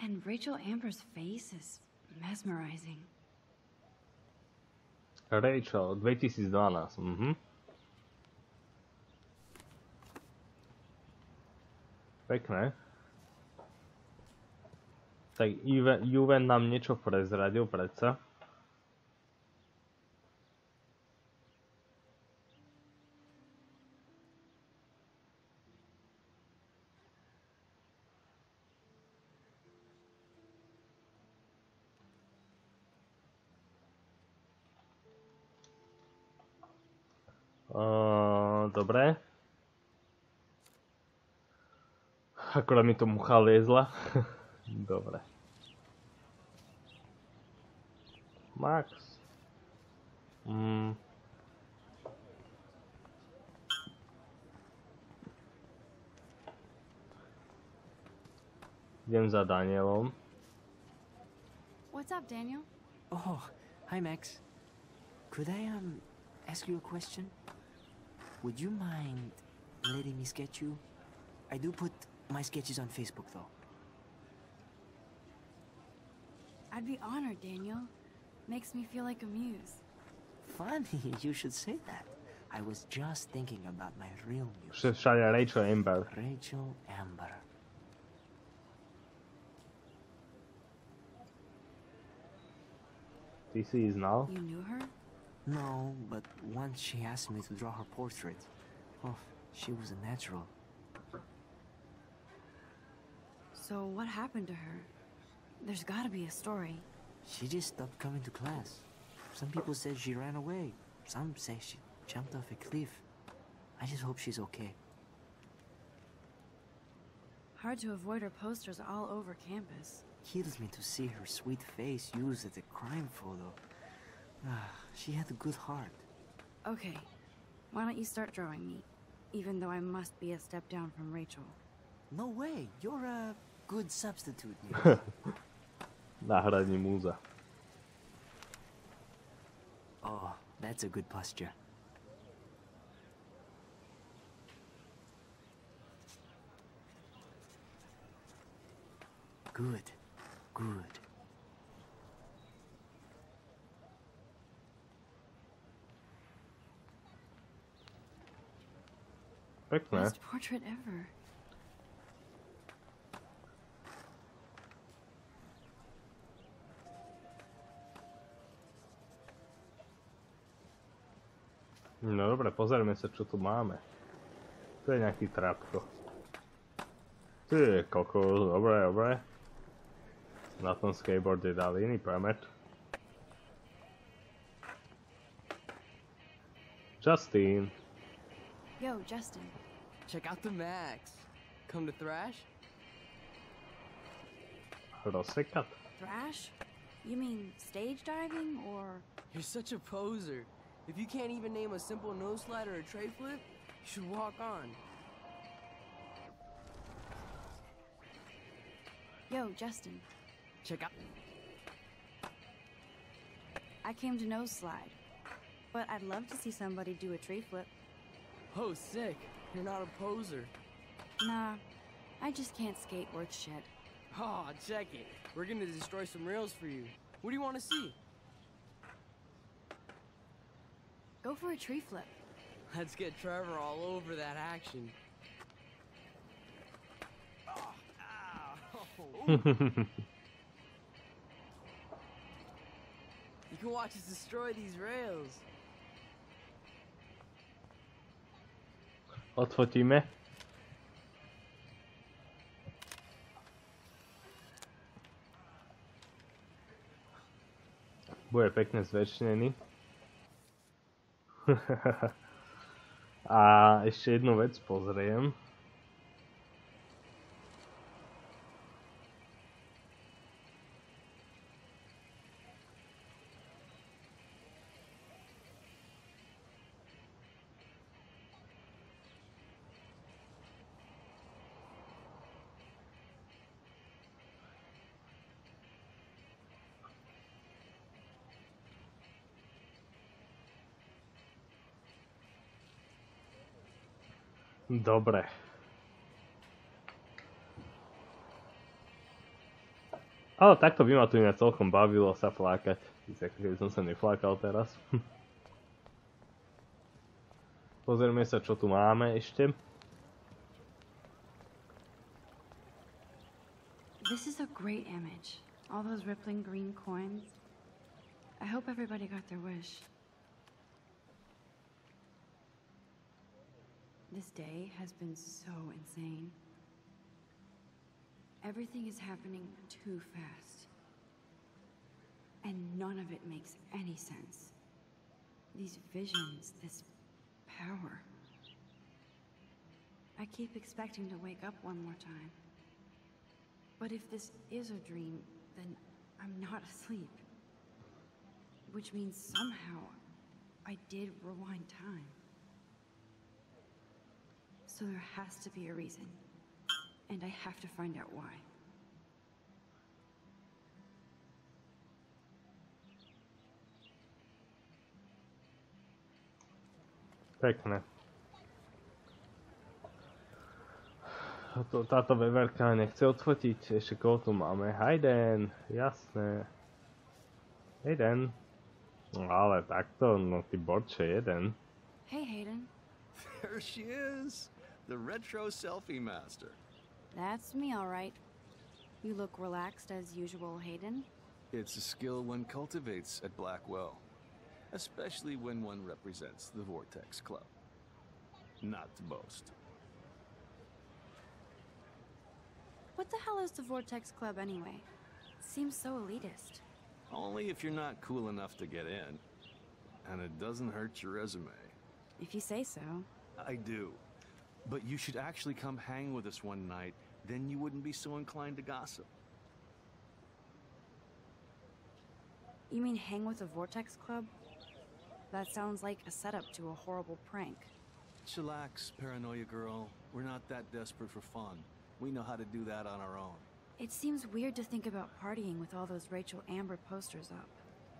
And Rachel Amber's face is mesmerizing. Rachel, 2012. Mhm. Pekné. Tak Juve, nám niečo prezradil predsa. Uh, dobre. Akorát mi to mucha liezla. dobre. Max. Mm. Idem za Danielom. What's up, Daniel? Oh, hi, Max. Could I, um, ask you a question? Would you mind letting me sketch you? I do put my sketches on Facebook, though. I'd be honored, Daniel. Makes me feel like a muse. Funny, you should say that. I was just thinking about my real muse. Vš- Všade Rachel Amber. Rachel Amber. Ty si now? You knew her? No, but once she asked me to draw her portrait. Oh, she was a natural. So what happened to her? There's gotta be a story. She just stopped coming to class. Some people said she ran away. Some say she jumped off a cliff. I just hope she's okay. Hard to avoid her posters all over campus. Kills me to see her sweet face used as a crime photo. Ah, she had a good heart. Okay, why don't you start drawing me? Even though I must be a step down from Rachel. No way, you're a good substitute. Náhradní múza. oh, that's a good posture. Good, good. Pekné. Best portrait ever. No dobre, pozrieme sa, čo tu máme. Tu je nejaký trápko. Tu je kokos, dobre, dobre. Na tom skateboarde dali iný premet. Justin. Yo, Justin. Check out the Max. Come to thrash? Rozsekat. Thrash? You mean stage diving or. You're such a poser. If you can't even name a simple nose slide or a tre flip, you should walk on. Yo, Justin. Check out. I came to nose slide. But I'd love to see somebody do a tre flip. Oh, sick. You're not a poser. Nah, I just can't skate worth shit. Oh, check it. We're gonna destroy some rails for you. What do you want to see? Go for a tre flip. Let's get Trevor all over that action. You can watch us destroy these rails. Odfotíme. Bude pekne zväčšený. A ešte jednu vec pozriem. Dobre. Ale takto by ma tu inak celkom bavilo sa flákať. Keby som sa neflákal teraz. Pozrieme sa, čo tu máme ešte. This is a great image. All those rippling green coins. I hope everybody got their wish. This day has been so insane. Everything is happening too fast. And none of it makes any sense. These visions, this power. I keep expecting to wake up one more time. But if this is a dream, then I'm not asleep. Which means somehow I did rewind time. So there has to be a reason. And I have to find out why. Pekné. Táto, táto veverka nechce odfotiť, ešte koho tu máme? Hayden, jasné. Hayden. No ale takto, no ty borče jeden. Hey, Hayden. There she is, the retro selfie master. That's me, all right. You look relaxed as usual, Hayden. It's a skill one cultivates at Blackwell, especially when one represents the Vortex Club. Not to boast. What the hell is the Vortex Club anyway? seems so elitist. Only if you're not cool enough to get in. And it doesn't hurt your resume. If you say so. I do. But you should actually come hang with us one night, then you wouldn't be so inclined to gossip. You mean hang with the Vortex Club? That sounds like a setup to a horrible prank. Chillax, paranoia girl. We're not that desperate for fun. We know how to do that on our own. It seems weird to think about partying with all those Rachel Amber posters up.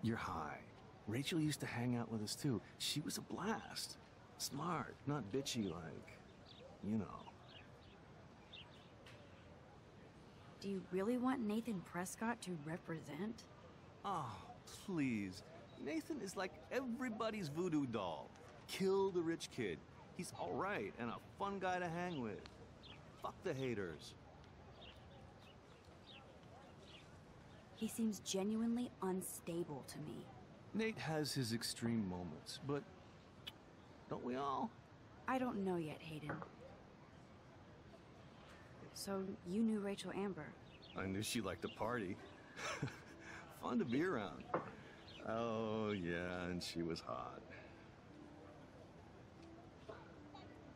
You're high. Rachel used to hang out with us too. She was a blast. Smart, not bitchy like, you know. Do you really want Nathan Prescott to represent? Oh, please. Nathan is like everybody's voodoo doll. Kill the rich kid. He's alright and a fun guy to hang with. Fuck the haters. He seems genuinely unstable to me. Nate has his extreme moments, but don't we all? I don't know yet, Hayden. So, you knew Rachel Amber. I knew she liked to party. Fun to be around. Oh, yeah, and she was hot.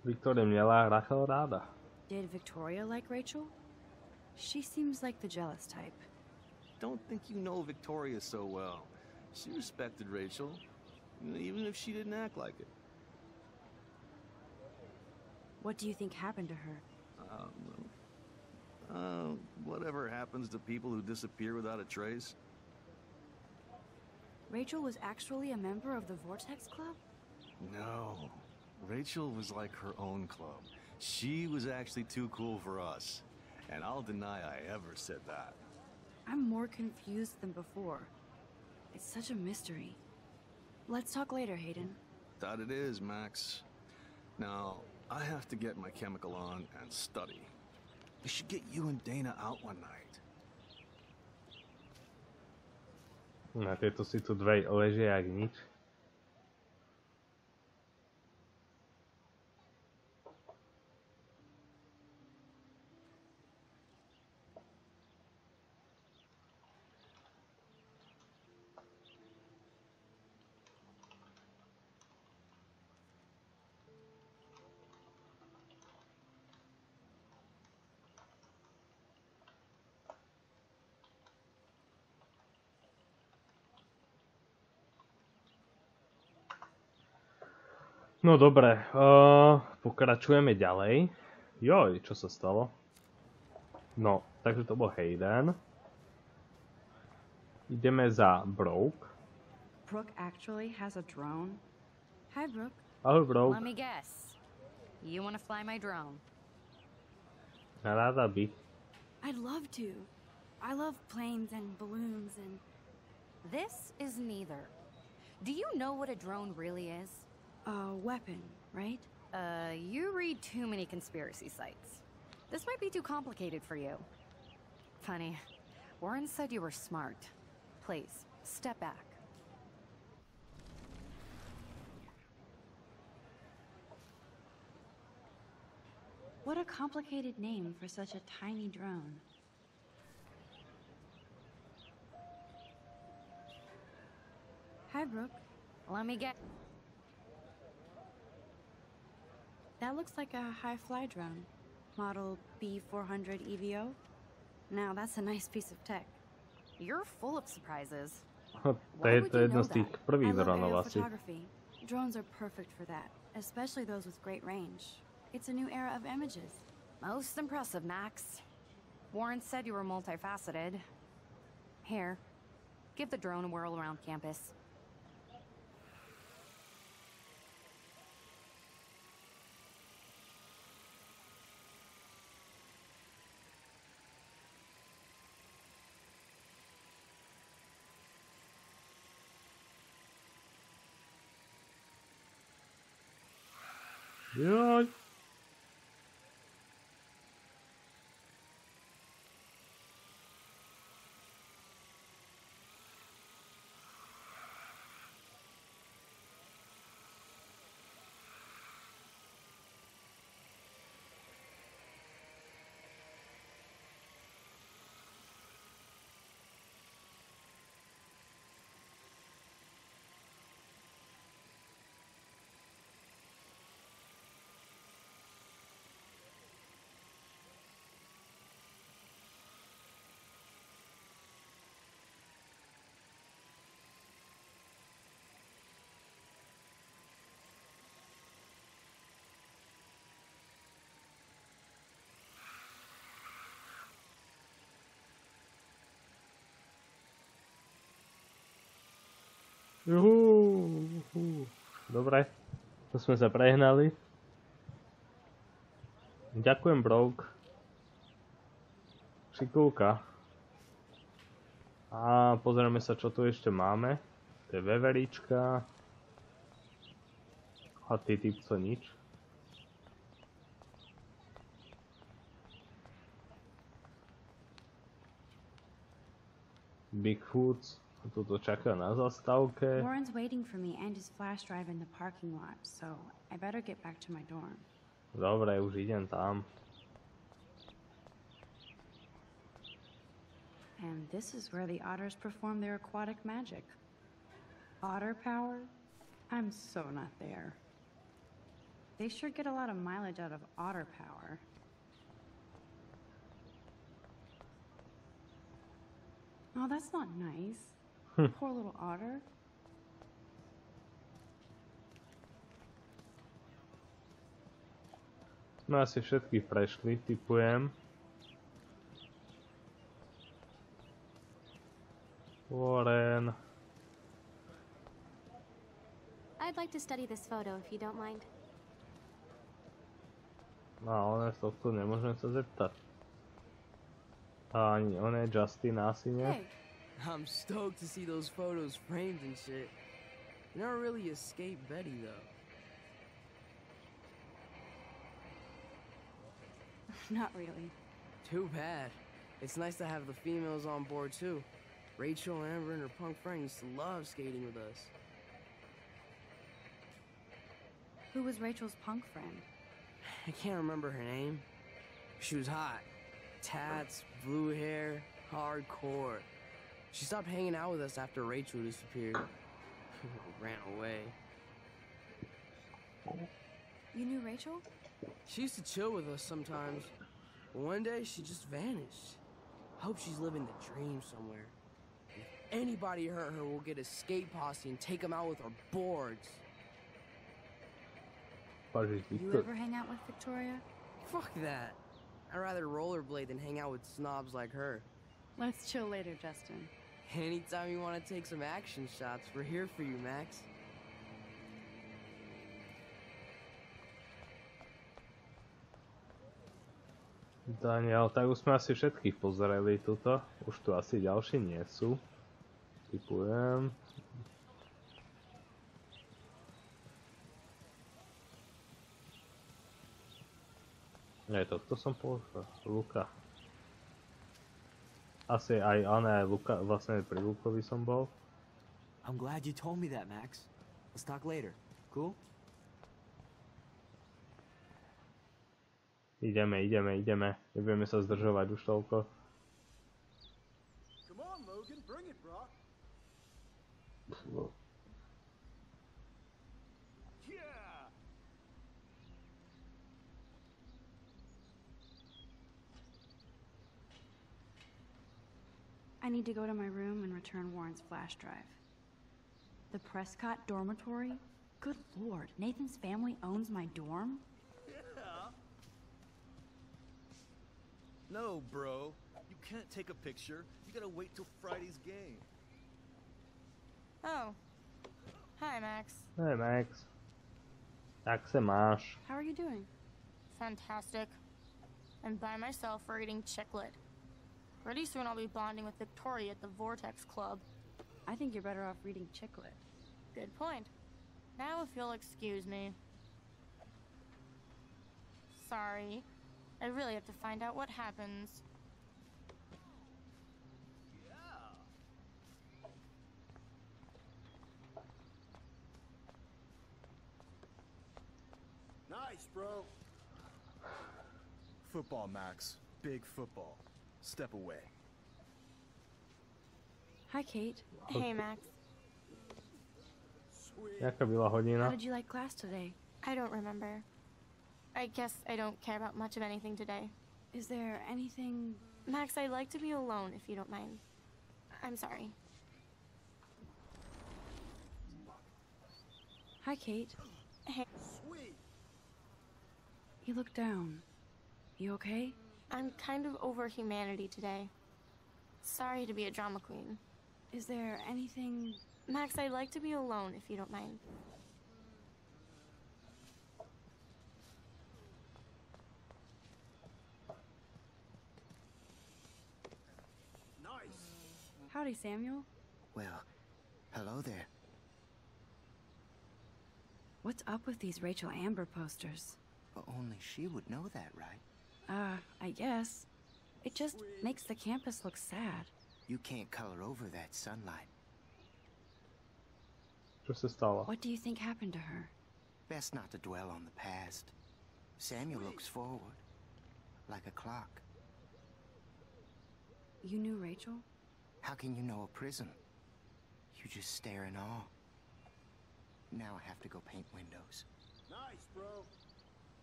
Victoria měla Rachel ráda. Did Victoria like Rachel? She seems like the jealous type. Don't think you know Victoria so well. She respected Rachel, even if she didn't act like it. What do you think happened to her? Um, uh, whatever happens to people who disappear without a trace. Rachel was actually a member of the Vortex Club? No. Rachel was like her own club. She was actually too cool for us. And I'll deny I ever said that. I'm more confused than before. It's such a mystery. Let's talk later, Hayden. That it is, Max. Now, I have to get my chemical on and study. We should get you and Dana out one night. Na tieto si tu dve ležia jak nič. No dobre, uh, pokračujeme ďalej. Joj, čo sa stalo? No, takže to bol Hayden. Ideme za Broke. Brooke actually has a drone? Hi, Brooke. Ahoj, Broke. Let me guess. You want to fly my drone? Rada by. I'd love to. I love planes and balloons and... This is neither. Do you know what a drone really is? A weapon, right? Uh, you read too many conspiracy sites. This might be too complicated for you. Funny. Warren said you were smart. Please, step back. What a complicated name for such a tiny drone. Hi, Brooke. Let me get... That looks like a high-fly drone. Model B400 EVO. Now, that's a nice piece of tech. You're full of surprises. to Why je would to you jedno know that? I love aerial photography. Drones are perfect for that, especially those with great range. It's a new era of images. Most impressive, Max. Warren said you were multifaceted. Here, give the drone a whirl around campus. Ja, Juhu, juhu. Dobre, to sme sa prehnali. Ďakujem, Brouk. Šikulka. A pozrieme sa, čo tu ešte máme. To je veverička. A ty typco nič. Bigfoots. Tuto čaká na zastávke. Warren's waiting for me and his flash drive in the parking lot, so I better get back to my dorm. Dobre, už idem tam. And this is where the otters perform their aquatic magic. Otter power? I'm so not there. They sure get a lot of mileage out of otter power. Oh, that's not nice. Poor little otter. Sme asi všetky prešli, typujem. Warren. I'd like to study this photo if you don't mind. No ale z tohto nemôžem sa zeptať. A ani oné Justin asi nie. Hey. I'm stoked to see those photos framed and shit. You never really escaped Betty, though. Not really. Too bad. It's nice to have the females on board, too. Rachel, Amber, and her punk friend used to love skating with us. Who was Rachel's punk friend? I can't remember her name. She was hot. Tats, blue hair, hardcore. She stopped hanging out with us after Rachel disappeared. Ran away. You knew Rachel? She used to chill with us sometimes. One day, she just vanished. Hope she's living the dream somewhere. If anybody hurt her, we'll get a skate posse and take them out with our boards. You ever hang out with Victoria? Fuck that. I'd rather rollerblade than hang out with snobs like her. Let's chill later, Justin. Anytime you want to take some action shots, we're here for you, Max. Daniel, tak už sme asi všetkých pozreli tuto. Už tu asi ďalší nie sú. Typujem. Nie, toto som použil. Luka. Asi aj Anna, aj Luka, vlastne pri Lukovi som bol. I'm glad you told me that, Max. Let's talk later. Cool? Ideme, ideme, ideme. Nebudeme sa zdržovať už toľko. Come on, Logan, bring it, Brock. I need to go to my room and return Warren's flash drive. The Prescott dormitory? Good lord, Nathan's family owns my dorm? Yeah. No, bro. You can't take a picture. You gotta wait till Friday's game. Oh. Hi, Max. Hey, Max. Jak se máš? How are you doing? Fantastic. I'm by myself reading Chicklet. Pretty soon I'll be bonding with Victoria at the Vortex Club. I think you're better off reading Chicklet. Good point. Now if you'll excuse me. Sorry. I really have to find out what happens. Nice, bro. Football, Max. Big football. Step away. Hi, Kate. Hey, Max. Jaká byla How did you like class today? I don't remember. I guess I don't care about much of anything today. Is there anything... Max, I'd like to be alone if you don't mind. I'm sorry. Hi, Kate. Hey. Sweet. You look down. You okay? I'm kind of over humanity today. Sorry to be a drama queen. Is there anything... Max, I'd like to be alone if you don't mind. Nice. Howdy, Samuel. Well, hello there. What's up with these Rachel Amber posters? Only she would know that, right? Uh, I guess. It just makes the campus look sad. You can't color over that sunlight. Čo sa? What do you think happened to her? Best not to dwell on the past. Samuel looks forward, like a clock. You knew Rachel? How can you know a prison? You just stare in awe. Now I have to go paint windows. Nice, bro.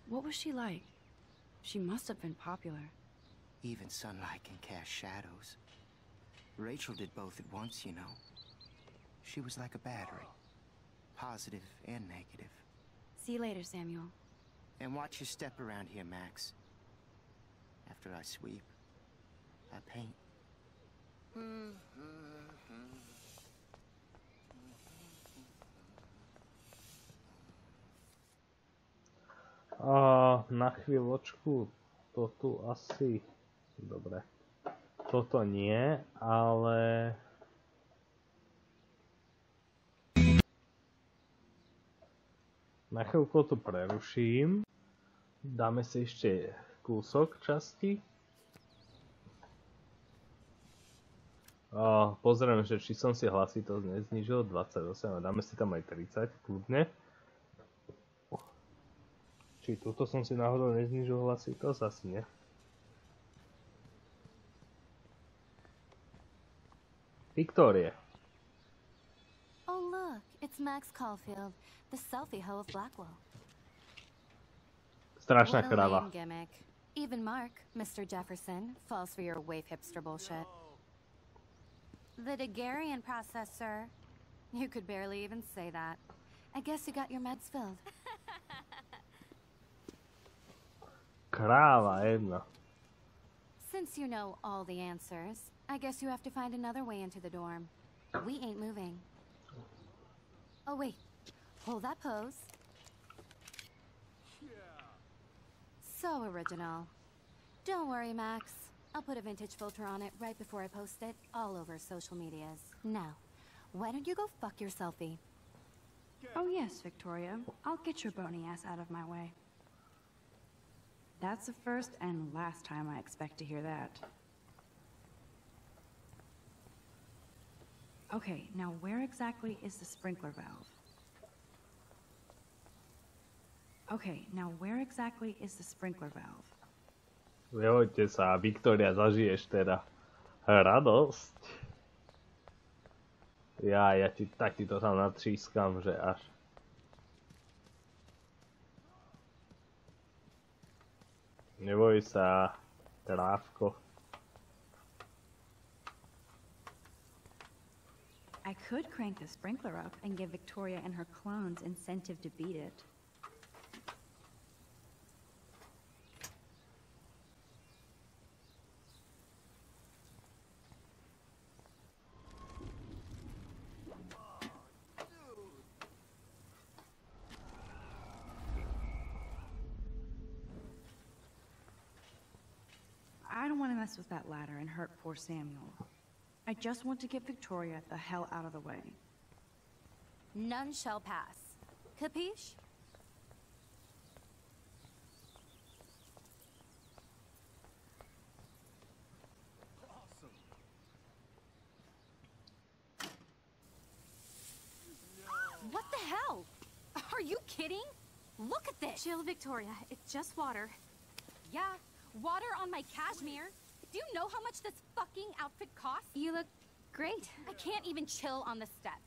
What was she like? She must have been popular. Even sunlight can cast shadows. Rachel did both at once, you know. She was like a battery. Positive and negative. See you later, Samuel. And watch your step around here, Max. After I sweep, I paint. Mm-hmm. Na chvíľočku to tu asi... Dobre. Toto nie, ale... Na chvíľku to preruším. Dáme si ešte kúsok časti. Pozriem, že či som si hlasitosť neznižil 28 a dáme si tam aj 30 kľudne. Či tuto som si náhodou neznižil hlasitosť? Asi nie. Viktórie. Oh, look, it's Max Caulfield, the selfie hoe of Blackwell. Strašná krava. Even Mark, Mr. Jefferson, falls for your wave hipster bullshit. The Daguerrean process, sir. You could barely even say that. I guess you got your meds filled. Kráva jedna. Since you know all the answers, I guess you have to find another way into the dorm. We ain't moving. Oh, wait. Hold that pose. So original. Don't worry, Max. I'll put a vintage filter on it right before I post it all over social medias. Now, why don't you go fuck your selfie? Oh yes, Victoria. I'll get your bony ass out of my way. That's the first and last time I expect to hear that. Okay, now where exactly is the sprinkler valve? Okay, now where exactly is the sprinkler valve? Nebojte sa, Viktoria, zažiješ teda radosť. Ja, ja ti, tak ti to tam natřískam, že až. I could crank the sprinkler up and give Victoria and her clones incentive to beat it. I don't want to mess with that ladder and hurt poor Samuel. I just want to get Victoria the hell out of the way. None shall pass. Capiche? What the hell? Are you kidding? Look at this! Chill, Victoria. It's just water. Yeah, water on my cashmere. Do you know how much this fucking outfit costs? You look great. I can't even chill on the steps.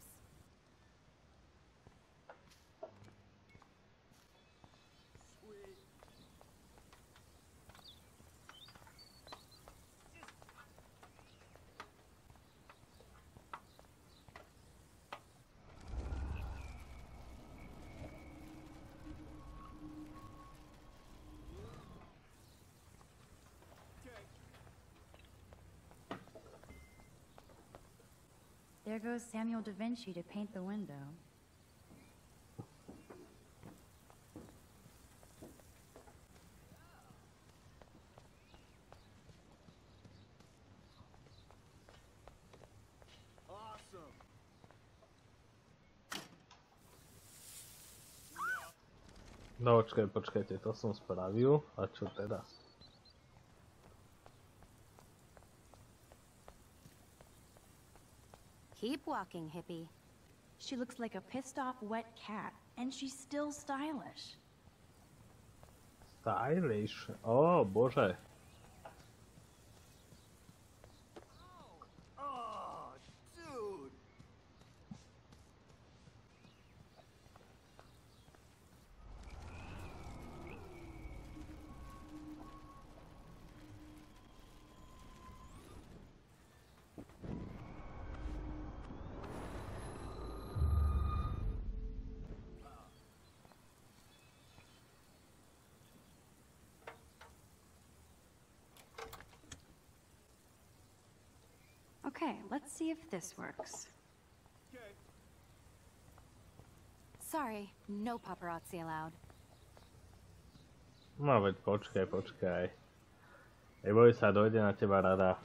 There goes Samuel da Vinci to paint the window. No počkaj, počkajte, to som spravil. A čo teraz? Walking, hippie. She looks like a pissed off wet cat, and she's still stylish. Stylish. Oh, o Bože. See if this works. Sorry, no paparazzi allowed. No veď počkaj, počkaj. Neboj sa, dojde na teba rada.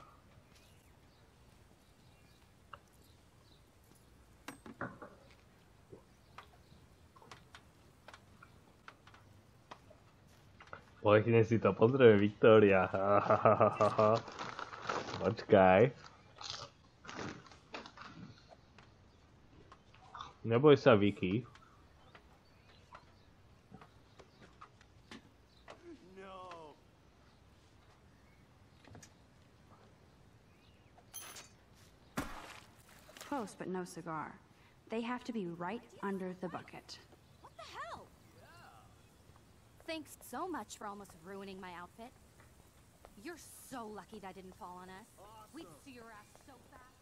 Pekne si to pozrieme, Viktória. Počkaj. Neboj sa, Vicky. Close, but no cigar. They have to be right under the bucket. What the hell? Thanks so much for almost ruining my outfit. You're so lucky that I didn't fall on us. We'd see your ass so fast.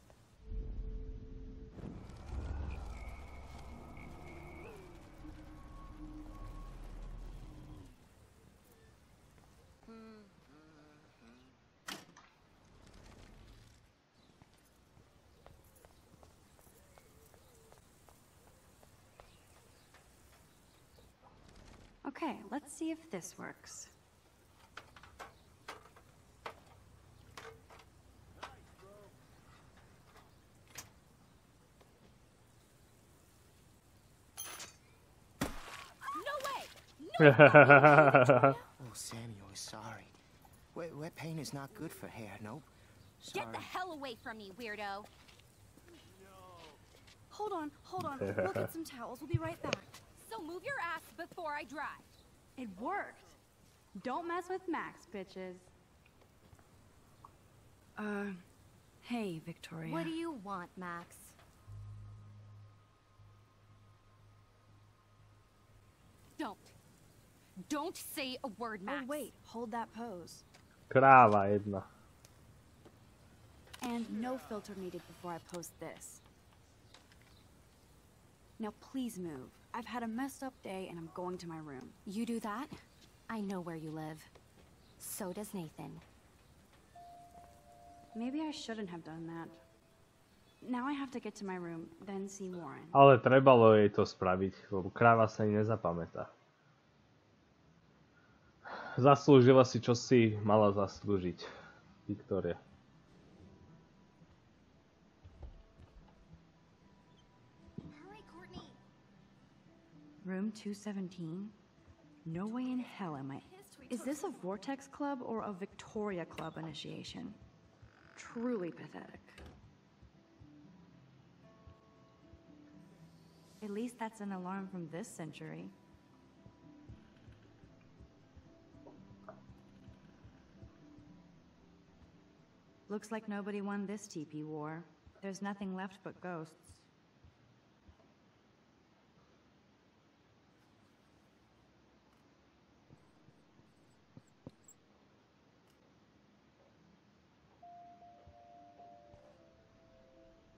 Okay, let's see if this works. No way! No way! Oh, Samuel sorry. Wet, wet paint is not good for hair, nope. Get the hell away from me, weirdo! Hold on, hold on. We'll get some towels. We'll be right back. So move your ass before I drive. It worked. Don't mess with Max, bitches. Uh, hey, Victoria. What do you want, Max? Don't. Don't say a word, Max. Oh, wait. Hold that pose. Kráva jedna. And no filter needed before I post this. Now please move. I've had a messed up day and I'm going to my room. You do that? I know where you live. So does Nathan. Maybe I shouldn't have done that. Now I have to get to my room, then see Warren. Ale trebalo jej to spraviť, lebo kráva sa jej nezapamätá. Zaslúžila si, čo si mala zaslúžiť, Viktoria. Room 217? No way in hell am I. Is this a Vortex Club or a Victoria Club initiation? Truly pathetic. At least that's an alarm from this century. Looks like nobody won this TP war. There's nothing left but ghosts.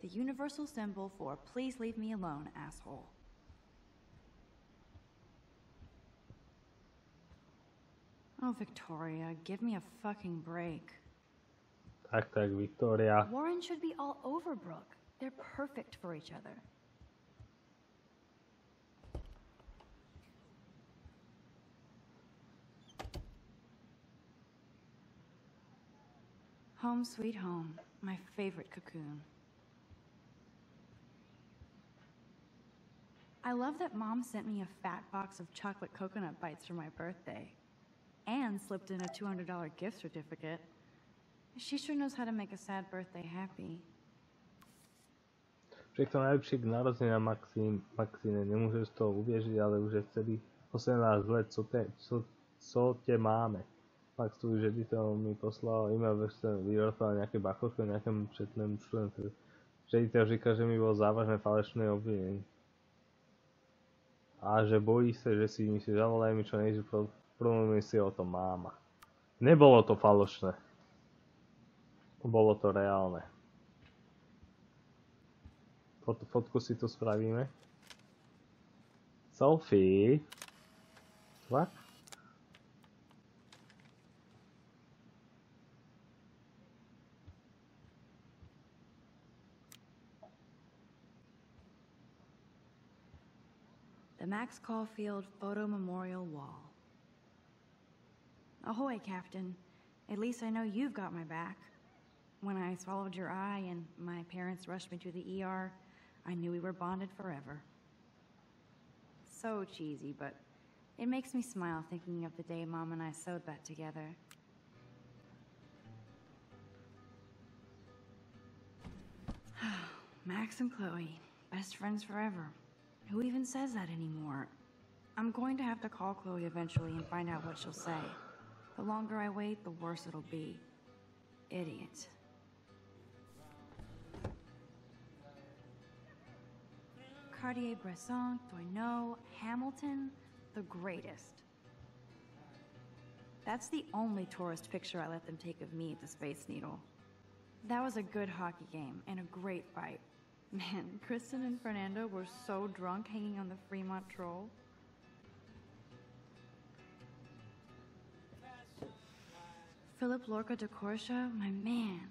The universal symbol for please leave me alone, asshole. Oh, Victoria, give me a fucking break. Tak, tak, Viktória. Warren should be all over Brooke. They're perfect for each other. Home sweet home, my favorite cocoon. I love that mom sent me a fat box of chocolate coconut bites for my birthday and slipped in a $200 gift certificate. She sure knows how to make a sad birthday happy. Všetko najlepšie k narodenia Maxine, Maxine, nemôžeš to uviežiť, ale už je vtedy 18 let, co, te, co, co te máme. Max tu už editor mi poslal e-mail, že sa vyrozprával nejaké bachotke o nejakém četném študentu. Že editor říká, že mi bolo závažné falešné obvinenie. A že bojí sa, že si myslí, zavolaj mi čo nejdřív, problém si o tom máma. Nebolo to falošné. Bolo to reálne. Fot, fotku si tu spravíme. Sophie. What? Max Caulfield Photo Memorial Wall. Ahoy, Captain. At least I know you've got my back. When I swallowed your eye and my parents rushed me to the ER, I knew we were bonded forever. So cheesy, but it makes me smile thinking of the day Mom and I sewed that together. Max and Chloe, best friends forever. Who even says that anymore? I'm going to have to call Chloe eventually and find out what she'll say. The longer I wait, the worse it'll be. Idiot. Cartier-Bresson, Doisneau, Hamilton, the greatest. That's the only tourist picture I let them take of me at the Space Needle. That was a good hockey game and a great fight. Man, Kristen and Fernando were so drunk hanging on the Fremont Troll. Philip Lorca diCorcia, my man.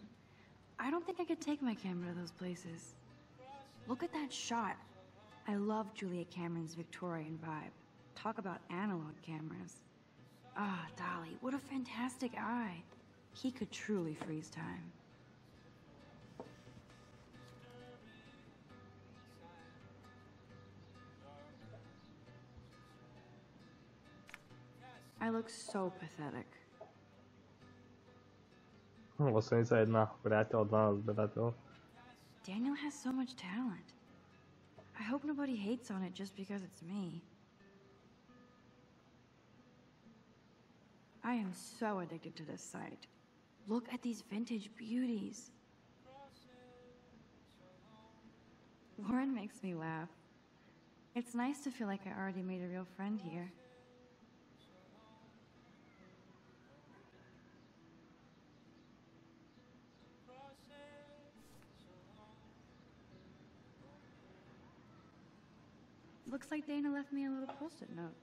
I don't think I could take my camera to those places. Look at that shot. I love Julia Cameron's Victorian vibe. Talk about analog cameras. Ah, Dolly, what a fantastic eye. He could truly freeze time. I look so pathetic. 81, priateľ, 12 zberateľ. Daniel has so much talent. I hope nobody hates on it just because it's me. I am so addicted to this site. Look at these vintage beauties. Warren makes me laugh. It's nice to feel like I already made a real friend here. Looks like Dana left me a little post-it note.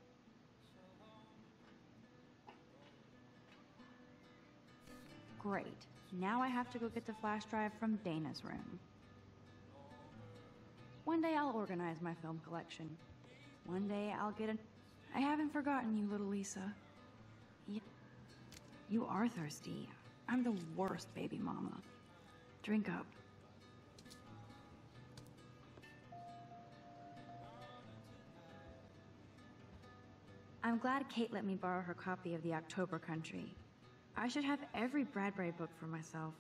Great. Now I have to go get the flash drive from Dana's room. One day I'll organize my film collection. One day I'll get an. I haven't forgotten you, little Lisa. Y- You are thirsty. I'm the worst baby mama. Drink up. I'm glad Kate let me borrow her copy of The October Country. I should have every Bradbury book for myself.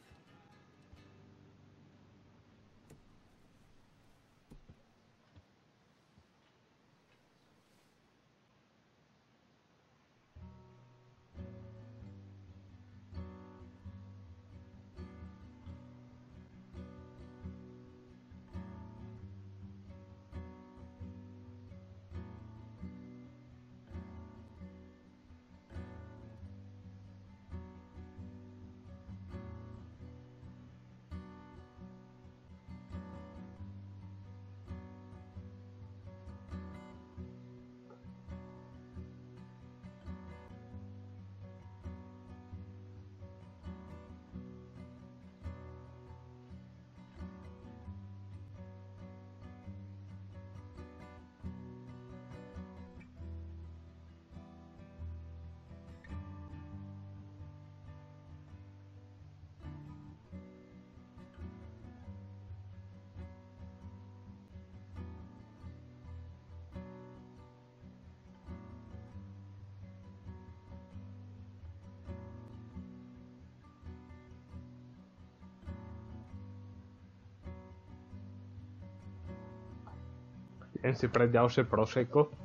Idem si pre ďalšie prošeko.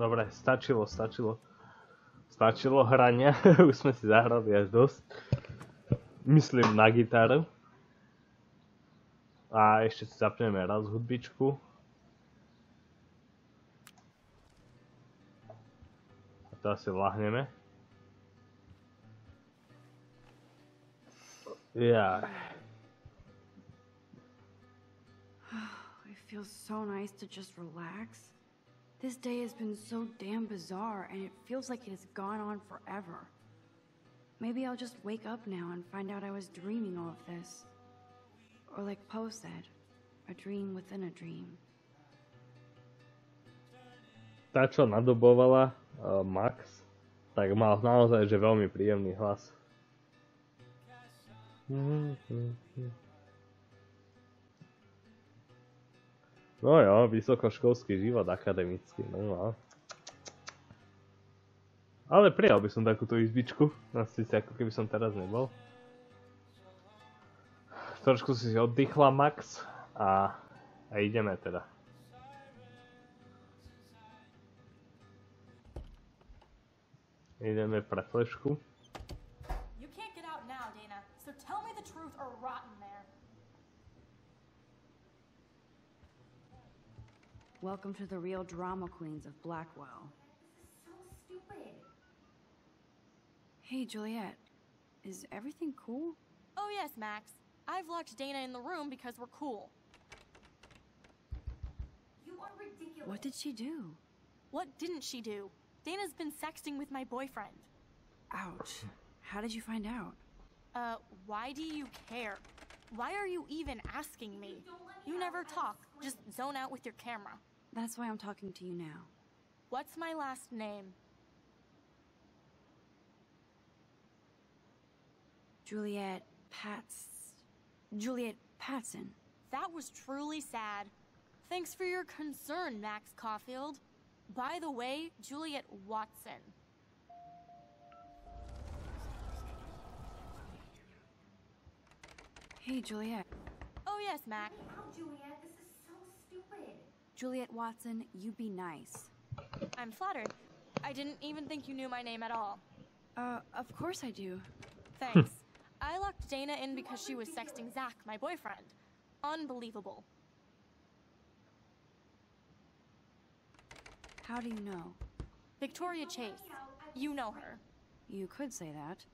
Dobre, stačilo, stačilo. Stačilo hrania, už sme si zahrali až dosť. Myslím na gitaru. A ešte si zapneme raz hudbičku. A to asi lahneme. It feels so nice to just relax. This day has been so damn bizarre, and it feels like it has gone on forever. Maybe I'll just wake up now and find out I was dreaming all of this. Or like Poe said, a dream within a dream. tá, čo nadobovala uh, Max, tak mal naozaj že veľmi príjemný hlas. Mhm, mhm, mhm. No jo, vysokoškolský život akademický, no no. Ale prijal by som takúto izbičku, na síce ako keby som teraz nebol. Trošku si oddychla Max a, a ideme teda. Ideme pre flešku. You can't get out now, Dana, so tell me the truth or rot Welcome to the real drama queens of Blackwell. So stupid. Hey, Juliet. Is everything cool? Oh yes, Max. I've locked Dana in the room because we're cool. You are ridiculous. What did she do? What didn't she do? Dana's been sexting with my boyfriend. Ouch. How did you find out? Uh, why do you care? Why are you even asking me? You never talk, just zone out with your camera. That's why I'm talking to you now. What's my last name? Juliet Pats. Juliet Patson. That was truly sad. Thanks for your concern, Max Caulfield. By the way, Juliet Watson. Hey, Juliet. Oh yes, Max. How, Juliet? This is so stupid. Juliet Watson, you be nice. I'm flattered. I didn't even think you knew my name at all. Uh, of course I do. Thanks. I locked Dana in because she was sexting Zach, my boyfriend. Unbelievable. How do you know? Victoria Chase. You know her. You could say that.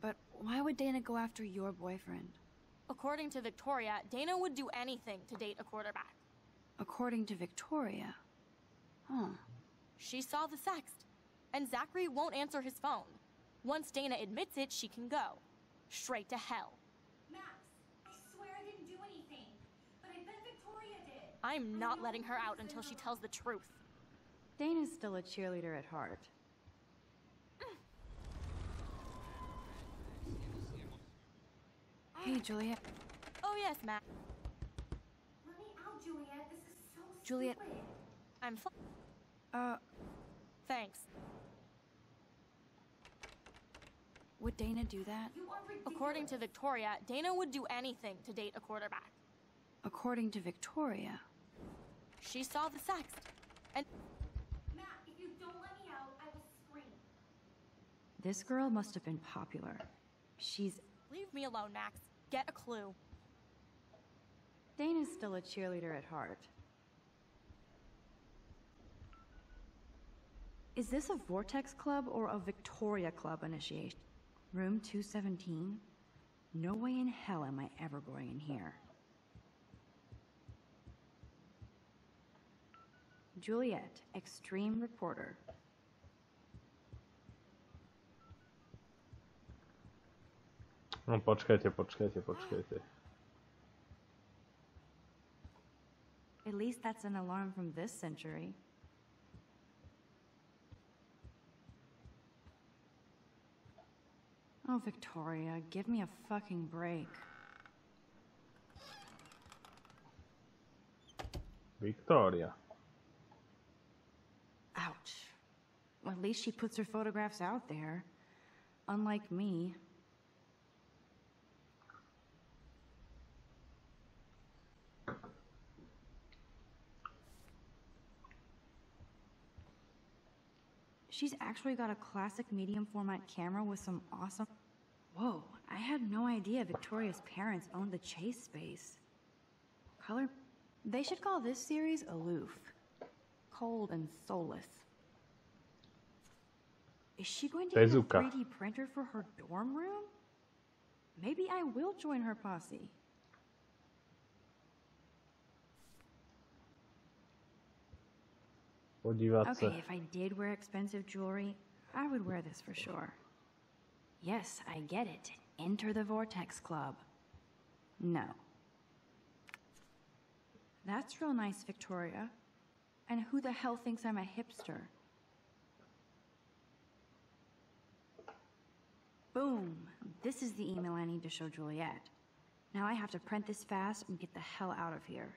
But why would Dana go after your boyfriend? According to Victoria, Dana would do anything to date a quarterback. According to Victoria. Huh. She saw the sext. And Zachary won't answer his phone. Once Dana admits it, she can go. Straight to hell. Max, I swear I didn't do anything. But I bet Victoria did. I'm not letting her out until she tells the truth. Dana's still a cheerleader at heart. Hey, Juliet. Oh yes, Matt. Let me out, Juliet. This is so Juliet. I'm fl- Uh, Thanks. would Dana do that? You are ridiculous. According to Victoria, Dana would do anything to date a quarterback. According to Victoria. She saw the sext. And Matt, if you don't let me out, I will scream. This girl must have been popular. She's. leave me alone, Max. Get a clue. Dana's still a cheerleader at heart. Is this a Vortex Club or a Victoria Club initiation? Room 217? No way in hell am I ever going in here. Juliet, extreme reporter. No počkajte, počkajte, počkajte. At least that's an alarm from this century. Oh, Victoria, give me a fucking break. Victoria. Ouch. Well, at least she puts her photographs out there. Unlike me. She's actually got a classic medium format camera with some awesome. Whoa, I had no idea Victoria's parents owned the chase space. Color. They should call this series Aloof. Cold and soulless. Is she going to get a Tezuka. 3D printer for her dorm room? Maybe I will join her posse. Podívať sa. Okay, if I did wear expensive jewelry, I would wear this for sure. Yes, I get it. Enter the Vortex Club. No. That's real nice, Victoria. And who the hell thinks I'm a hipster? Boom! This is the email I need to show Juliet. Now I have to print this fast and get the hell out of here.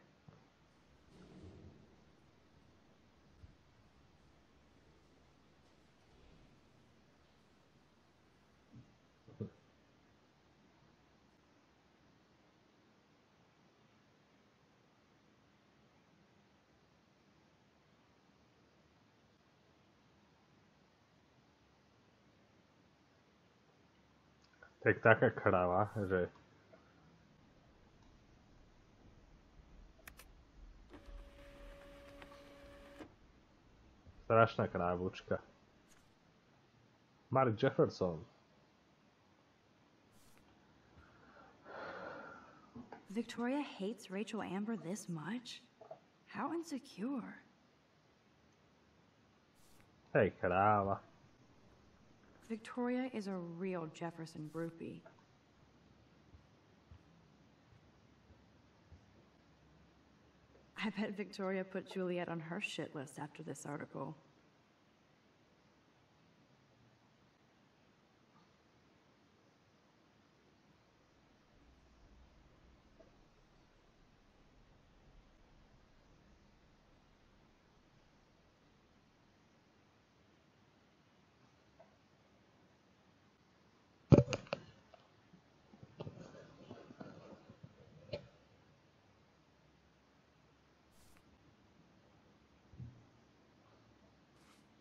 Tak taká krava, že Strašná krávučka. Mark Jefferson. Victoria hates Rachel Amber this much? How insecure. Hey, kráva. Victoria is a real Jefferson groupie. I bet Victoria put Juliet on her shit list after this article.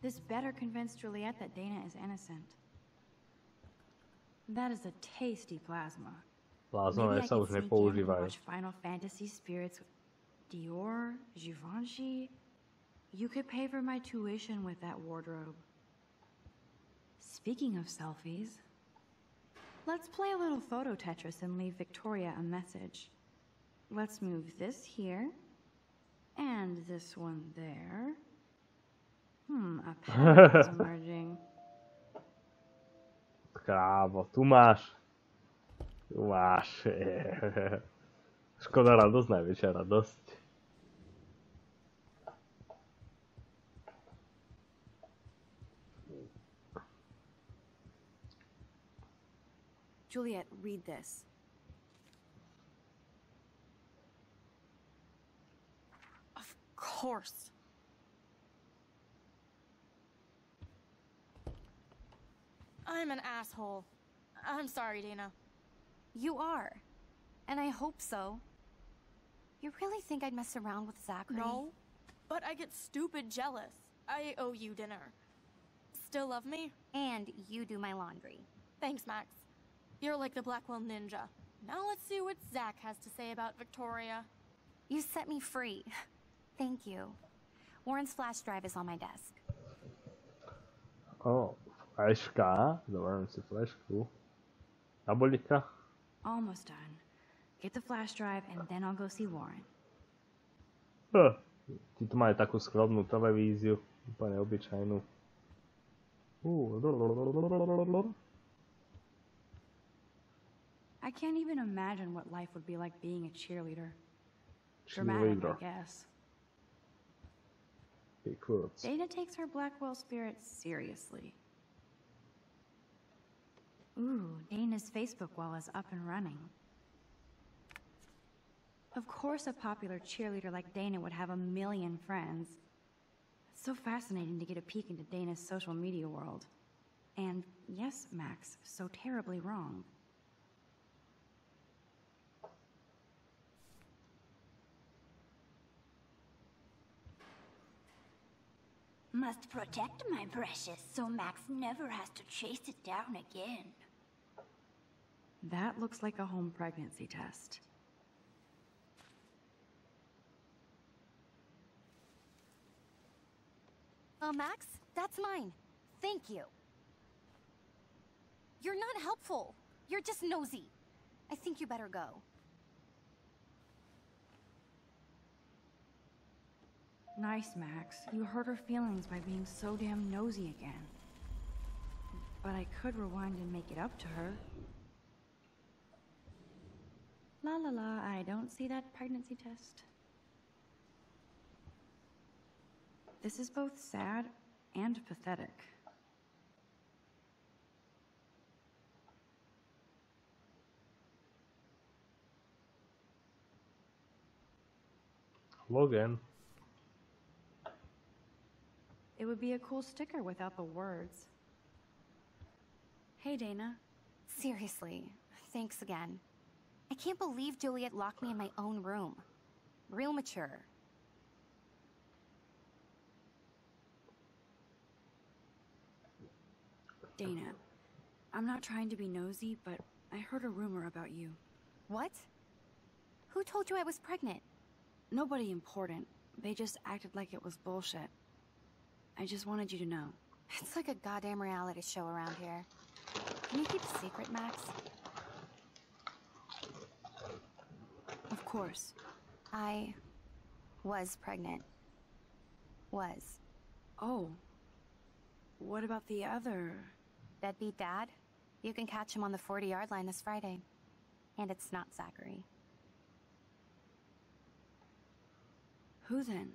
This better convince Juliet that Dana is innocent. That is a tasty plasma. Plazmové Maybe I sa could už sneak in and watch Final Fantasy Spirits Within Dior, Givenchy. You could pay for my tuition with that wardrobe. Speaking of selfies, let's play a little photo Tetris and leave Victoria a message. Let's move this here, and this one there. Hmm, a pattern is emerging. Krávo, tu máš. Tu máš. Škoda radosť, najväčšia radosť. Juliet, read this. Of course. I'm an asshole. I'm sorry, Dana. You are. And I hope so. You really think I'd mess around with Zachary? No, but I get stupid jealous. I owe you dinner. Still love me? And you do my laundry. Thanks, Max. You're like the Blackwell Ninja. Now let's see what Zach has to say about Victoria. You set me free. Thank you. Warren's flash drive is on my desk. Oh. O, fleška. Zoberiem si flešku. Tabuľka. Almost done. Get the flash drive, and then I'll go see Warren. Huh. Ty tu majú takú skromnú televíziu. Úplne obyčajnú. Uh, I can't even imagine what life would be like being a cheerleader. Dramatic, Cheerleader. I guess. Big quotes. Dana takes her Blackwell spirit seriously. Ooh, Dana's Facebook wall is up and running. Of course, a popular cheerleader like Dana would have a million friends. It's so fascinating to get a peek into Dana's social media world. And yes, Max, so terribly wrong. Must protect my precious so Max never has to chase it down again. That looks like a home pregnancy test. Oh, Max, that's mine. Thank you. You're not helpful. You're just nosy. I think you better go. Nice, Max. You hurt her feelings by being so damn nosy again. But I could rewind and make it up to her. La la la, I don't see that pregnancy test. This is both sad and pathetic. Logan. It would be a cool sticker without the words. Hey, Dana. Seriously, thanks again. I can't believe Juliet locked me in my own room. Real mature. Dana, I'm not trying to be nosy, but I heard a rumor about you. What? Who told you I was pregnant? Nobody important. They just acted like it was bullshit. I just wanted you to know. It's like a goddamn reality show around here. Can you keep a secret, Max? Course. I was pregnant. Was. Oh. What about the other? Deadbeat dad? You can catch him on the 40 yard line this Friday. And it's not Zachary. Who then?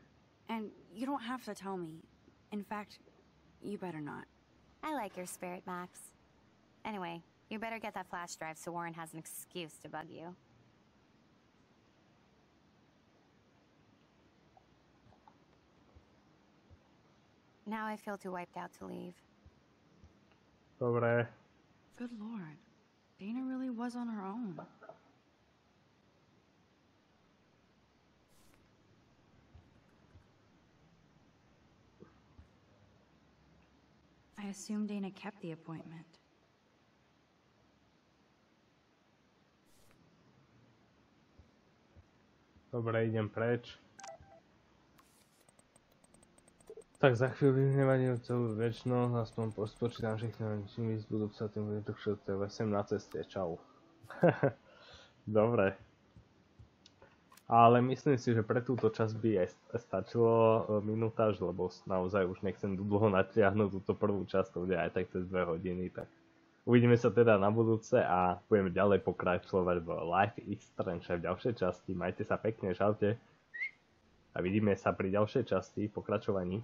And you don't have to tell me. In fact, you better not. I like your spirit, Max. Anyway, you better get that flash drive so Warren has an excuse to bug you. Now I feel too wiped out to leave. Dobre. Good lord. Dana really was on her own. I assume Dana kept the appointment. Dobre, idem preč. Tak za chvíľu nevadí celú väčšnosť, aspoň pospočítam všechny čím víc budú psať, tým bude to všetko, sem na ceste, čau. Dobre. Ale myslím si, že pre túto časť by aj stačilo minútaž, lebo naozaj už nechcem dlho natiahnuť túto prvú časť, to bude aj tak cez dve hodiny, tak uvidíme sa teda na budúce a budeme ďalej pokračovať v Life is Strange v ďalšej časti. Majte sa pekne, čaute. A vidíme sa pri ďalšej časti, pokračovaní.